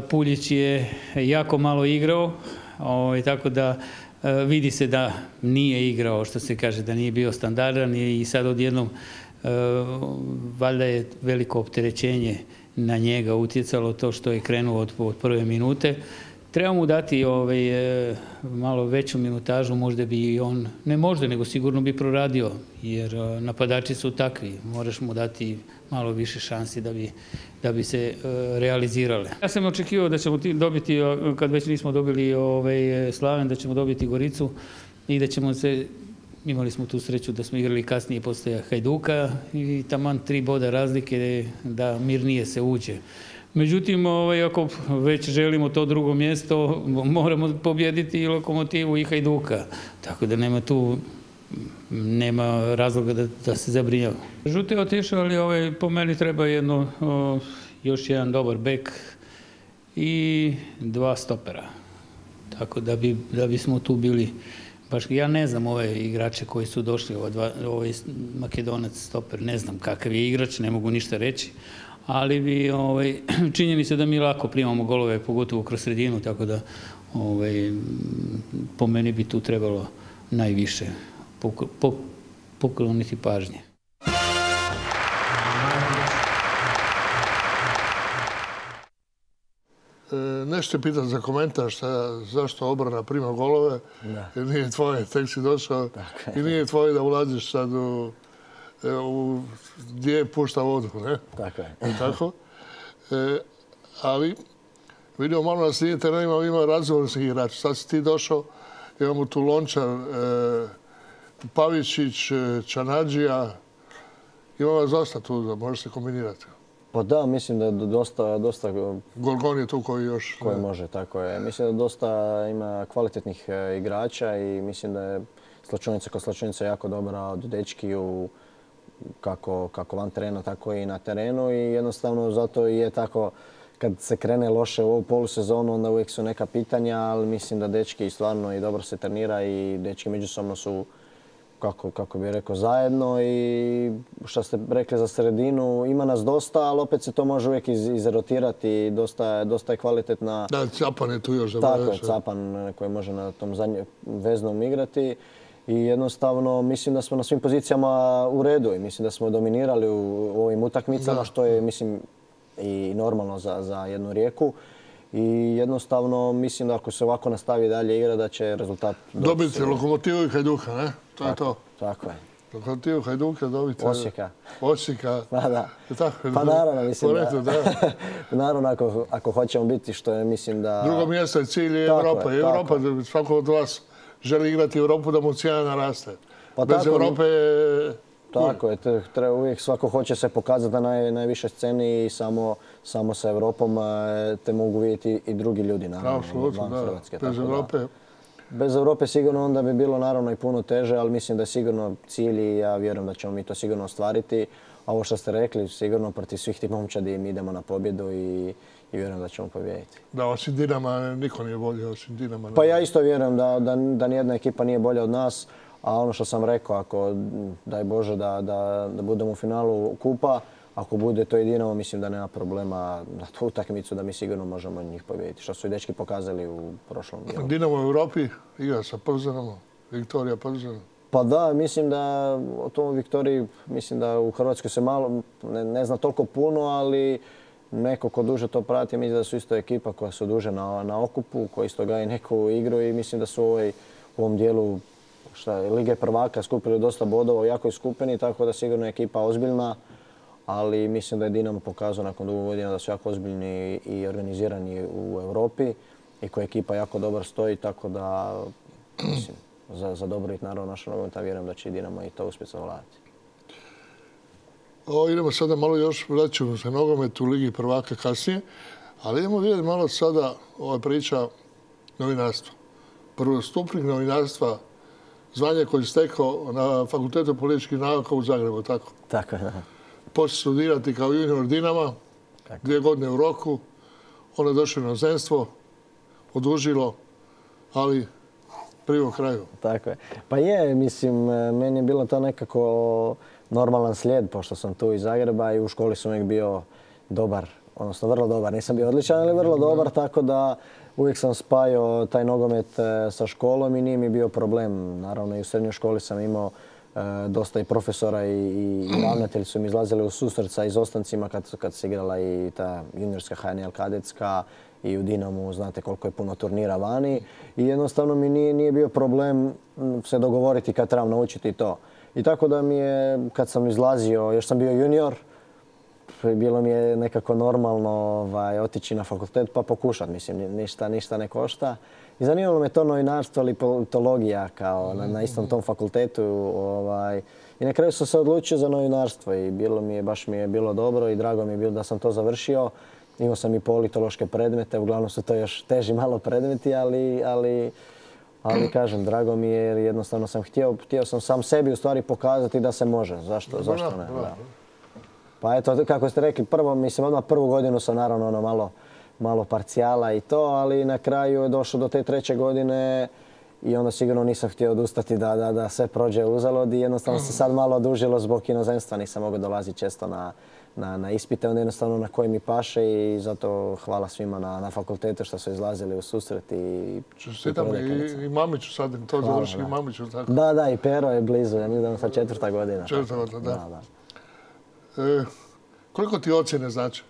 Puljić je jako malo igrao, ovaj, tako da vidi se da nije igrao, što se kaže, da nije bio standardan i sad odjednom valjda je veliko opterećenje na njega utjecalo to što je krenuo od, od prve minute. Treba mu dati ovaj, e, malo veću minutažu, možda bi i on, ne možda, nego sigurno bi proradio, jer e, napadači su takvi, moraš mu dati malo više šansi da bi, da bi se realizirale. Ja sam očekivao da ćemo ti dobiti, kad već nismo dobili ovaj, Slaven, da ćemo dobiti Goricu i da ćemo se Imali smo tu sreću da smo igrali kasnije postoja Hajduka i taman tri boda razlike da mirnije se uđe. Međutim, ovaj, ako već želimo to drugo mjesto, moramo pobjediti i lokomotivu i Hajduka. Tako da nema tu nema razloga da, se zabrinjava. Žute je otišao, ali ovaj, po meni treba jedno, još jedan dobar bek i dva stopera. Tako da, bi, da bismo tu bili baš, ja ne znam ove igrače koji su došli, ovaj makedonac stoper, ne znam kakav je igrač, ne mogu ništa reći, ali bi, ovaj, čini mi se da mi lako primamo golove, pogotovo kroz sredinu, tako da ovaj, po meni bi tu trebalo najviše pokloniti pažnje. Nešto te pitan za komentar šta, zašto obrana prima golove, jer nije tvoje, tek si došao i nije tvoje da ulaziš sad u, e, u gdje pušta vodu, ne? Tako je. Tako? E, ali vidimo malo na slijedite, terenima ima razgovorskih igrača. Sad si ti došao, imamo tu Lončar, e, Pavičić, e, Čanađija. Ima vas dosta tu da može se kombinirati. Pa da, mislim da je dosta... dosta Golgon je tu koji još... Koji može, tako je. Mislim da dosta ima kvalitetnih e, igrača i mislim da je slačunica kao slačunica jako dobra od dečki u kako, kako van terena, tako i na terenu i jednostavno zato je tako kad se krene loše u ovu polusezonu, onda uvijek su neka pitanja, ali mislim da dečki stvarno i dobro se trenira i dečki međusobno su kako, kako bi rekao, zajedno i što ste rekli za sredinu, ima nas dosta, ali opet se to može uvijek iz, izrotirati dosta, dosta je kvalitetna... Da, Capan je tu još za Tako je, Capan koji može na tom zadnjem veznom igrati. I jednostavno mislim da smo na svim pozicijama u redu i mislim da smo dominirali u, ovim utakmicama što je mislim i normalno za, za jednu rijeku. I jednostavno mislim da ako se ovako nastavi dalje igra da će rezultat dobiti. lokomotivu i Hajduka, ne? To je to. Tako je. Lokomotivu Hajduka dobiti. Osijeka. Osijeka. [LAUGHS] Pa da. Pa naravno, mislim da. [LAUGHS] naravno, ako, ako hoćemo biti što je, mislim da... Drugo mjesto je cilj je Europa. Europa, svako od vas želi igrati Europu da mu cijena naraste. Pa Bez tako, Europe tako je, treba uvijek svako hoće se pokazati na naj, najviše sceni i samo, samo sa Europom te mogu vidjeti i drugi ljudi, naravno, van Hrvatske. Bez Europe... Bez Europe sigurno onda bi bilo naravno i puno teže, ali mislim da je sigurno cilj i ja vjerujem da ćemo mi to sigurno ostvariti. A ovo što ste rekli, sigurno protiv svih tih momčadi mi idemo na pobjedu i, i vjerujem da ćemo pobijediti. Da, osim Dinama niko nije bolji, osim Dinama. Pa ja isto vjerujem da, da, da nijedna ekipa nije bolja od nas. A ono što sam rekao, ako daj Bože da, da, da budemo u finalu kupa, ako bude to jedino, mislim da nema problema na tu utakmicu da mi sigurno možemo njih pobijediti. Što su i dečki pokazali u prošlom dijelu. Dinamo u Europi igra sa Plzenom, Viktorija Plzen. Pa da, mislim da o tom Viktoriji, mislim da u Hrvatskoj se malo, ne, ne zna toliko puno, ali neko ko duže to prati, mislim da su isto ekipa koja su duže na, na okupu, koji isto gaji neku igru i mislim da su u, ovoj, u ovom dijelu šta Lige prvaka skupili dosta bodova u jakoj skupini, tako da sigurno je ekipa ozbiljna, ali mislim da je Dinamo pokazao nakon dugo godina da su jako ozbiljni i organizirani u Europi i koja ekipa jako dobro stoji, tako da mislim, za, za dobrobit naravno naša nogometa vjerujem da će i Dinamo i to uspjeti savladati. O, idemo sada malo još, vraćamo se nogomet u Ligi prvaka kasnije, ali idemo vidjeti malo sada ova priča novinarstva. Prvostupnik novinarstva zvanje koje je stekao na Fakultetu političkih nauka u Zagrebu, tako? Tako je, Počeo studirati kao junior Dinama, dvije godine u roku. Ono je došlo na zemstvo, odužilo, ali prvo kraju. Tako je. Pa je, mislim, meni je bilo to nekako normalan slijed, pošto sam tu iz Zagreba i u školi sam uvijek bio dobar, odnosno vrlo dobar. Nisam bio odličan, ali vrlo dobar, tako da uvijek sam spajao taj nogomet e, sa školom i nije mi bio problem. Naravno i u srednjoj školi sam imao dosta i profesora i, ravnatelji su mi izlazili u susret sa izostancima kad, kad se igrala i ta juniorska HNL kadetska i u Dinamu znate koliko je puno turnira vani i jednostavno mi nije, nije bio problem se dogovoriti kad trebam naučiti to. I tako da mi je, kad sam izlazio, još sam bio junior, bilo mi je nekako normalno ovaj, otići na fakultet pa pokušati. Mislim, ništa, ništa ne košta. I zanimalo me to novinarstvo ili politologija kao na, istom tom fakultetu. Ovaj. I na kraju sam se odlučio za novinarstvo i bilo mi je, baš mi je bilo dobro i drago mi je bilo da sam to završio. Imao sam i politološke predmete, uglavnom su to još teži malo predmeti, ali, ali, ali kažem, drago mi je jer jednostavno sam htio, htio sam sam sebi u stvari pokazati da se može. Zašto, zašto ne? Da. Pa eto, kako ste rekli, prvo, mislim, odmah prvu godinu sam naravno ono malo, malo parcijala i to, ali na kraju je došlo do te treće godine i onda sigurno nisam htio odustati da, da, da sve prođe uzalud i jednostavno se sad malo odužilo zbog inozemstva, nisam mogao dolaziti često na, na, na ispite, onda jednostavno na koji mi paše i zato hvala svima na, na fakultetu što su izlazili u susret i... Čestitam i, i Mamiću sad, to završi i Mamiću, tako? Da, da, i Pero je blizu, ja mislim da sad četvrta godina. Četvrta godina, da. da, da. E, koliko ti ocjene znači?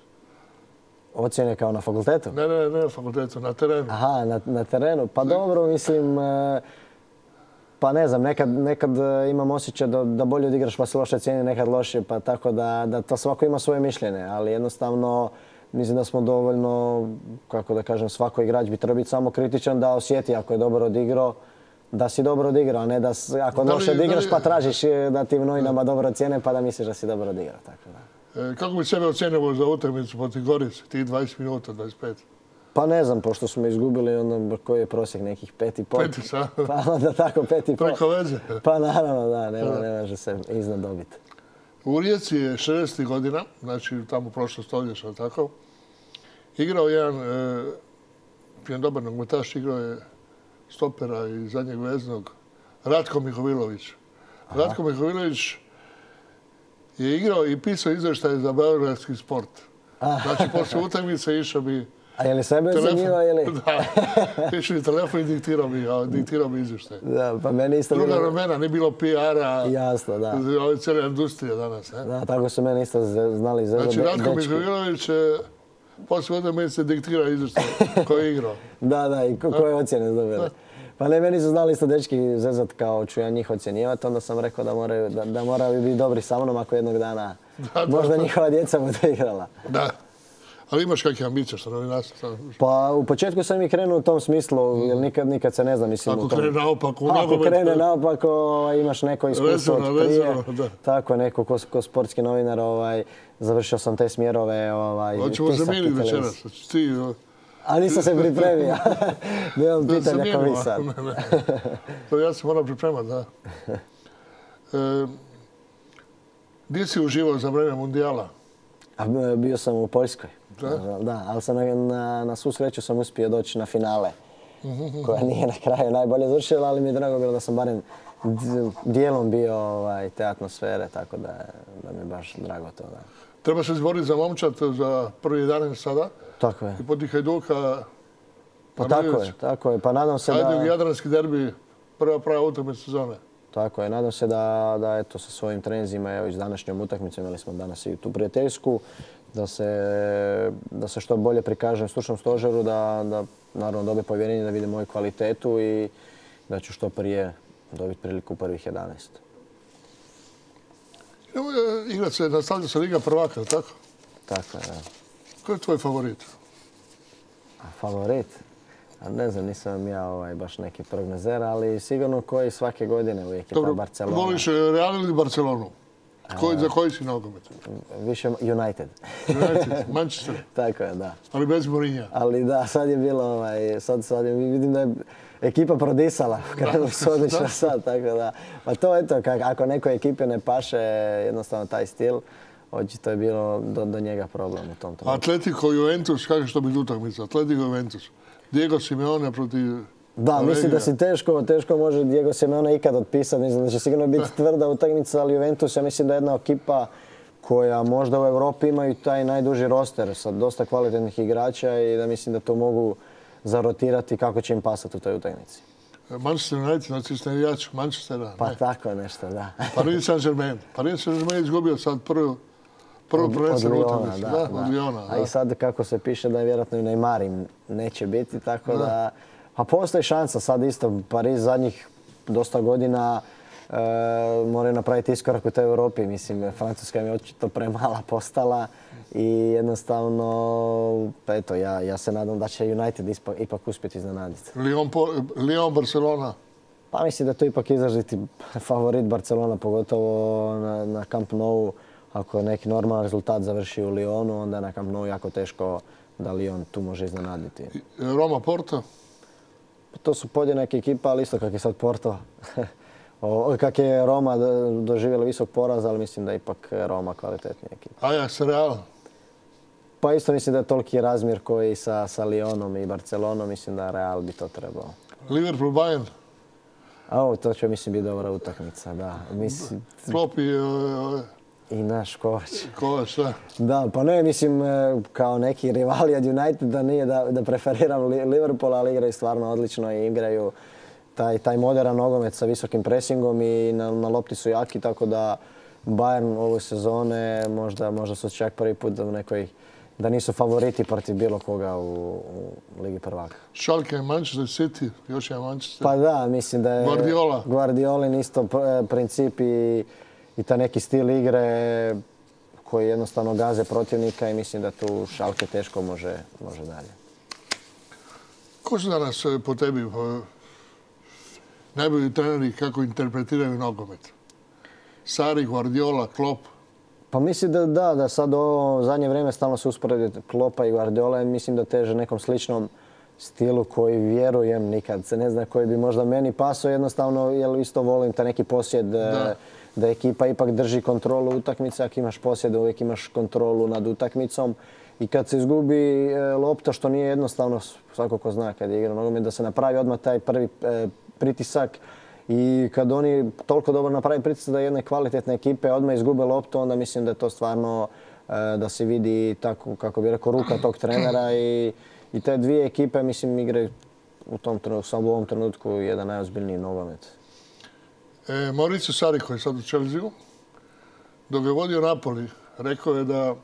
Ocjene kao na fakultetu? Ne, ne, ne na fakultetu, na terenu. Aha, na, na terenu. Pa dobro, mislim, e, pa ne znam, nekad, nekad e, imam osjećaj da, da bolje odigraš pa se loše cijeni, nekad loše, pa tako da, da to svako ima svoje mišljenje, ali jednostavno mislim da smo dovoljno, kako da kažem, svako igrač bi trebao biti samo kritičan da osjeti ako je dobro odigrao, da si dobro odigrao, a ne da ako loše odigraš pa tražiš e, da ti novinama dobro cijene pa da misliš da si dobro odigrao. Tako da. E, kako bi sebe ocjenio za utakmicu protiv Gorice, tih 20 minuta, 25? Pa ne znam, pošto smo izgubili ono koji je prosjek nekih pet i pol. Pet i Pa onda tako pet i pol. Preko veze. Pa naravno da, nema, ne može se iznad dobiti. U Rijeci je 60. godina, znači tamo prošlo stoljeća, tako. Igrao jedan, e, jedan dobar nogmetaš, igrao je stopera i zadnjeg veznog, Ratko Mihovilović. Ratko Mihovilović je igrao i pisao izvještaje za beogradski sport. Znači, posle utakmice išao bi... A je li sebe ocjenjivao ili? [LAUGHS] Da. Išao bi telefon i diktirao mi, diktirao mi. Da, pa meni isto... Druga vremena, nije bilo PR-a. Jasno, da. Ovo je cijela industrija danas. Ne? Da, tako su meni isto znali zezati Znači, Ratko Mihovilović poslije utakmice diktira izvještaj [LAUGHS] koji je igrao. da, da, i koje ocjene dobili. Pa ne, meni su znali isto dečki zezat kao ću ja njih ocjenjivati, onda sam rekao da moraju, da, da moraju biti dobri sa mnom ako jednog dana [LAUGHS] da, možda da, njihova djeca bude igrala. Da. Ali imaš kakve ambicije što novinarstvo? Pa u početku sam i krenuo u tom smislu, jer nikad, nikad se ne znam. Mislim, ako krene naopako, u Ako krene naopako, imaš neko iskustvo od prije. Da. Tako, neko ko, ko sportski novinar, ovaj, završio sam te smjerove. Ovaj, Hoćemo zamijeniti večeras. Ti, a nisam se pripremio. [LAUGHS] Nemam pitanja kao vi sad. To ja se moram pripremati, da. E, gdje si uživao za vreme mundijala? A bio sam u Poljskoj. Da? Da, ali sam na, na, na svu sreću sam uspio doći na finale. koja nije na kraju najbolje završila, ali mi je drago bilo da sam barem dijelom bio ovaj, te atmosfere, tako da, da mi je baš drago to. Da. Treba se izboriti za momčad za prvi 11 sada. Tako je. I poti Hajduka... Pa tako je, tako je. Pa nadam se da... Hajduk Jadranski derbi, prva prava utakmica sezone. Tako je. Nadam se da, da eto, sa svojim trenzima, evo i s današnjom utakmicom, imali smo danas i tu prijateljsku, da se, da se što bolje prikažem stručnom stožeru, da, da naravno dobe povjerenje da vide moju kvalitetu i da ću što prije dobiti priliku u prvih 11. Igrat se, nastavlja se Liga prvaka, tako? Tako je, da. Ko je tvoj favorit? A favorit? A ne znam, nisam ja ovaj, baš neki prognozer, ali sigurno koji svake godine uvijek je Dobro, ta Barcelona. Voliš Real ili Barcelonu? Koji, za koji si nogomet? Više United. United, [LAUGHS] Manchester. Tako je, da. Ali bez Mourinha. Ali da, sad je bilo, ovaj, sad, sad je, vidim da je ekipa prodisala, [LAUGHS] krenuli su odlično sad, tako da. Pa to eto, kak, ako nekoj ekipi ne paše jednostavno taj stil, očito je bilo do, do njega problem u tom trenutku. Atletico Juventus, kako što bi utakmica? Atletico Juventus. Diego Simeone protiv da, mislim da si teško, teško može Diego Simeone ikad otpisati. Mislim da će sigurno biti [LAUGHS] tvrda utakmica, ali Juventus ja mislim da je jedna ekipa koja možda u Europi imaju taj najduži roster sa dosta kvalitetnih igrača i da mislim da to mogu zarotirati kako će im pasati u toj utakmici. Manchester United, znači ste navijač Manchestera. Pa tako nešto, da. Paris Saint-Germain. Paris Saint-Germain izgubio sad prvu Prvo prvenstveno utakmicu, da, da, od Liona. A i sad kako se piše da je vjerojatno i Neymar im neće biti, tako da... da pa postoji šansa sad isto, Pariz zadnjih dosta godina e, moraju napraviti iskorak u toj Europi. Mislim, Francuska mi je očito premala postala i jednostavno, pa eto, ja, ja se nadam da će United ipak, ipak uspjeti iznenaditi. Lyon, Lyon, Barcelona? Pa mislim da to ipak izraziti favorit Barcelona, pogotovo na, na Camp Nou ako neki normalan rezultat završi u Lyonu, onda je na Camp Nou jako teško da Lyon tu može iznenaditi. Roma Porto? To su podjednake ekipa, ali isto kak je sad Porto. [LAUGHS] Kak je Roma do- doživjela visok poraz, ali mislim da je ipak Roma kvalitetnija ekipa. Ajax Real? Pa isto mislim da je toliki razmjer koji sa, sa Lyonom i Barcelonom, mislim da Real bi to trebao. Liverpool Bayern? A ovo, to će mislim biti dobra utakmica, da. Mislim, Klopp i e, I naš Kovač. Kovač, da. Da, pa ne, mislim, e, kao neki rivali od Uniteda nije da, da preferiram Li- Liverpool, ali igraju stvarno odlično i igraju taj, taj moderan nogomet sa visokim presingom i na, na lopti su jaki, tako da Bayern ove sezone možda, možda su čak prvi put u nekoj, da nisu favoriti protiv bilo koga u, u Ligi prvaka. Schalke, Manchester City, još jedan Manchester. Pa da, mislim da je Guardiola. Guardiolin isto pr- princip i, i ta neki stil igre koji jednostavno gaze protivnika i mislim da tu Šalke teško može, može dalje. Ko su danas e, po tebi e, najbolji treneri kako interpretiraju nogomet? Sari, Guardiola, Klopp. Pa mislim da da, da sad ovo zadnje vrijeme stalno se usporedi Klopa i Guardiola i mislim da teže nekom sličnom stilu koji vjerujem nikad se ne zna koji bi možda meni pasao jednostavno jer isto volim taj neki posjed da. Da ekipa ipak drži kontrolu utakmice, ako imaš posjed uvijek imaš kontrolu nad utakmicom. I kad se izgubi e, lopta što nije jednostavno svako ko zna kad je igra nogomet da se napravi odmah taj prvi e, pritisak. I kad oni toliko dobro napravi pritisak da jedne kvalitetne ekipe odmah izgube loptu, onda mislim da je to stvarno e, da se vidi tako, kako bi rekao, ruka tog trenera. I, i te dvije ekipe, mislim, igraju u tom trenutku, u ovom trenutku jedan najozbiljniji nogomet. E, Mauricio Sari koji je sad u Chelsea, dok je vodio Napoli, rekao je da,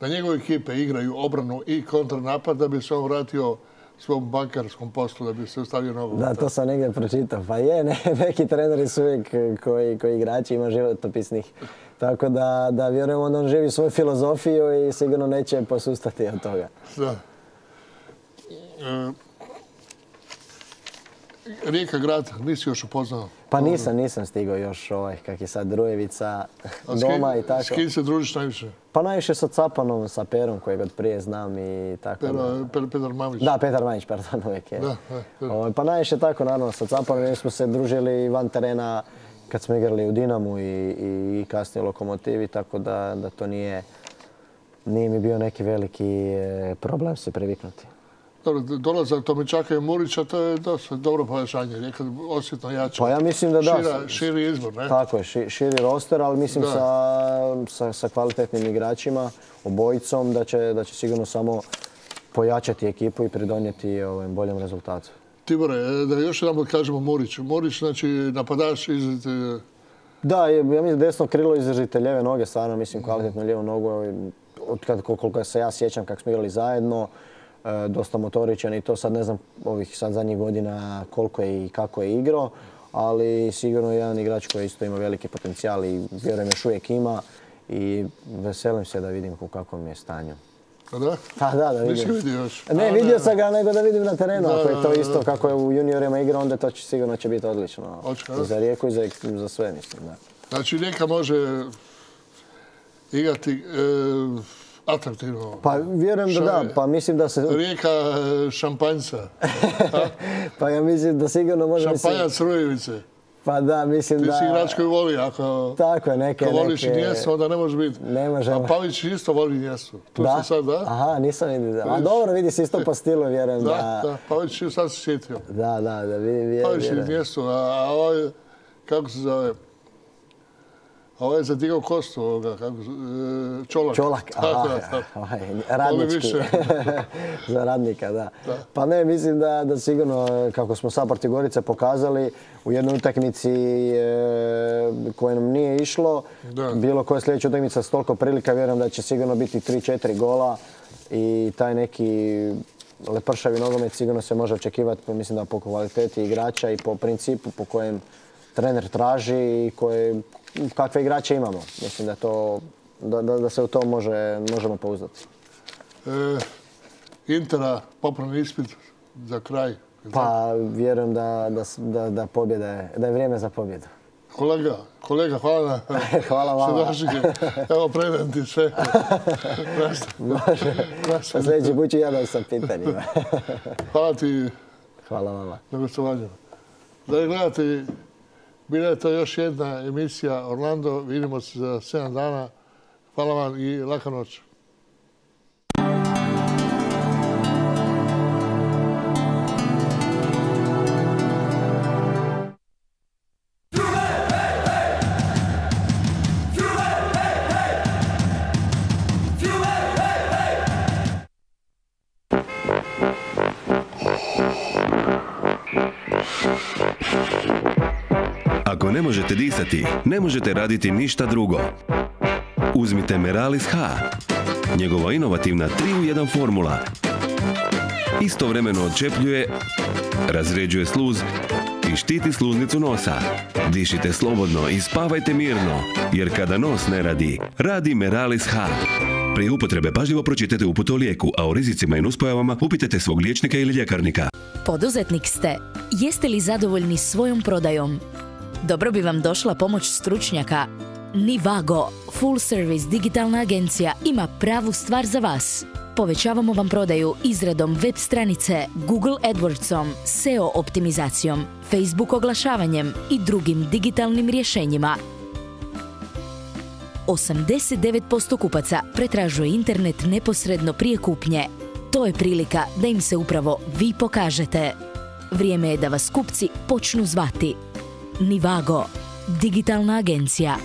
da njegove ekipe igraju obranu i kontranapad da bi se on vratio svom bankarskom poslu, da bi se ostavio nogomet. Da, to sam negdje pročitao. Pa je, ne, [LAUGHS] neki treneri su uvijek koji, koji igrači ima životopisnih. Tako da, da vjerujemo da on živi svoju filozofiju i sigurno neće posustati od toga. Da. E, Rijeka grad, nisi još upoznao. Pa nisam, nisam stigao još ovaj, kak je sad Drujevica, A doma i tako. S kim se družiš najviše? Pa najviše sa Capanom, sa Perom kojeg od prije znam i tako. Pero, Per- Petar Mamić. Da, Petar Manjić, pardon, uvijek je. Da, da, da. Ovaj, pa najviše tako, naravno, sa Capanom jer smo se družili van terena kad smo igrali u Dinamu i, i, kasnije u Lokomotivi, tako da, da to nije, nije mi bio neki veliki eh, problem se priviknuti. Dobro, dolazak Tomičaka i Murića, to je dosta dobro pojačanje. Rijeka osjetno jače. Pa ja mislim da da. Šira, širi izbor, ne? Tako je, ši- širi roster, ali mislim sa, sa, sa kvalitetnim igračima, obojicom, da će, da će sigurno samo pojačati ekipu i pridonijeti ovaj, boljem rezultatu. Tibore, da još jedan kažemo Muriću. Murić, znači, napadaš iz... Da, ja mislim desno krilo izrazite lijeve noge, stvarno mislim kvalitetnu lijevu nogu. ovaj, Od kad, koliko se ja sjećam kako smo igrali zajedno, dosta motoričan i to sad ne znam ovih sad zadnjih godina koliko je i kako je igrao, ali sigurno je jedan igrač koji isto ima veliki potencijal i vjerujem još uvijek ima i veselim se da vidim u kakvom je stanju. A da? Pa da, da vidim. vidio još? Ne, A, vidio sam ga, nego da vidim na terenu. Da, Ako je to isto da. kako je u juniorima igrao, onda to će, sigurno će biti odlično. I da? za Rijeku i za, za sve, mislim. Da. Znači, Rijeka može igrati e, atraktivno. Pa vjerujem da da, pa mislim da se... Rijeka e, šampanjca. [LAUGHS] Pa ja mislim da sigurno može... Šampanjac Rujevice. Pa da, mislim Ti da... si igrač koji voli, ako... Tako je, neke... Ako voliš neke... Inijestu, onda ne može biti. Ne može. A Pavić isto voli Inijestu. Tu Da? sad, da? Aha, nisam vidio. A Vidiš. dobro, vidi se isto po stilu, vjerujem Da, da... da, Pavić sad se sjetio. Da, da, da, vidim, vjerujem. Pavić je Inijestu, a, a ovaj, kako se zove? A ovaj je zadigao kostu ovoga, kako e, Čolak. Čolak, aha, [LAUGHS] ovaj, radnički. [LAUGHS] Za radnika, da. Pa ne, mislim da, da sigurno, kako smo sad protiv Gorice pokazali, u jednoj utakmici e, koja nam nije išlo, Da. bilo koja sljedeća utakmica s toliko prilika, vjerujem da će sigurno biti 3-4 gola i taj neki lepršavi nogomet sigurno se može očekivati, pa mislim da po kvaliteti igrača i po principu po kojem trener traži i koje, kakve igrače imamo. Mislim da, to, da, da, da se u to može, možemo pouzdati. E, Intera, popravni ispit za kraj. Pa vjerujem da, da, da, da, pobjeda je, da je vrijeme za pobjedu. Kolega, Kolega, hvala na [LAUGHS] Hvala vama. Evo, predam ti sve. [LAUGHS] Može. Sljedeći put ću ja da sam pitanjima. Hvala ti Hvala vama. na gostovanju. Dragi gledatelji, bila je to još jedna emisija Orlando. Vidimo se za 7 dana. Hvala vam i laka noć. Ako ne možete disati, ne možete raditi ništa drugo. Uzmite Meralis H. Njegova inovativna 3 u 1 formula. Istovremeno odčepljuje, razređuje sluz i štiti sluznicu nosa. Dišite slobodno i spavajte mirno, jer kada nos ne radi, radi Meralis H. Prije upotrebe pažljivo pročitajte uput o lijeku, a o rizicima i nuspojavama upitajte svog liječnika ili ljekarnika. Poduzetnik ste. Jeste li zadovoljni svojom prodajom? Dobro bi vam došla pomoć stručnjaka. Nivago, full service digitalna agencija, ima pravu stvar za vas. Povećavamo vam prodaju izradom web stranice, Google AdWordsom, SEO optimizacijom, Facebook oglašavanjem i drugim digitalnim rješenjima. 89% kupaca pretražuje internet neposredno prije kupnje. To je prilika da im se upravo vi pokažete. Vrijeme je da vas kupci počnu zvati. Nivago, digitalna agencija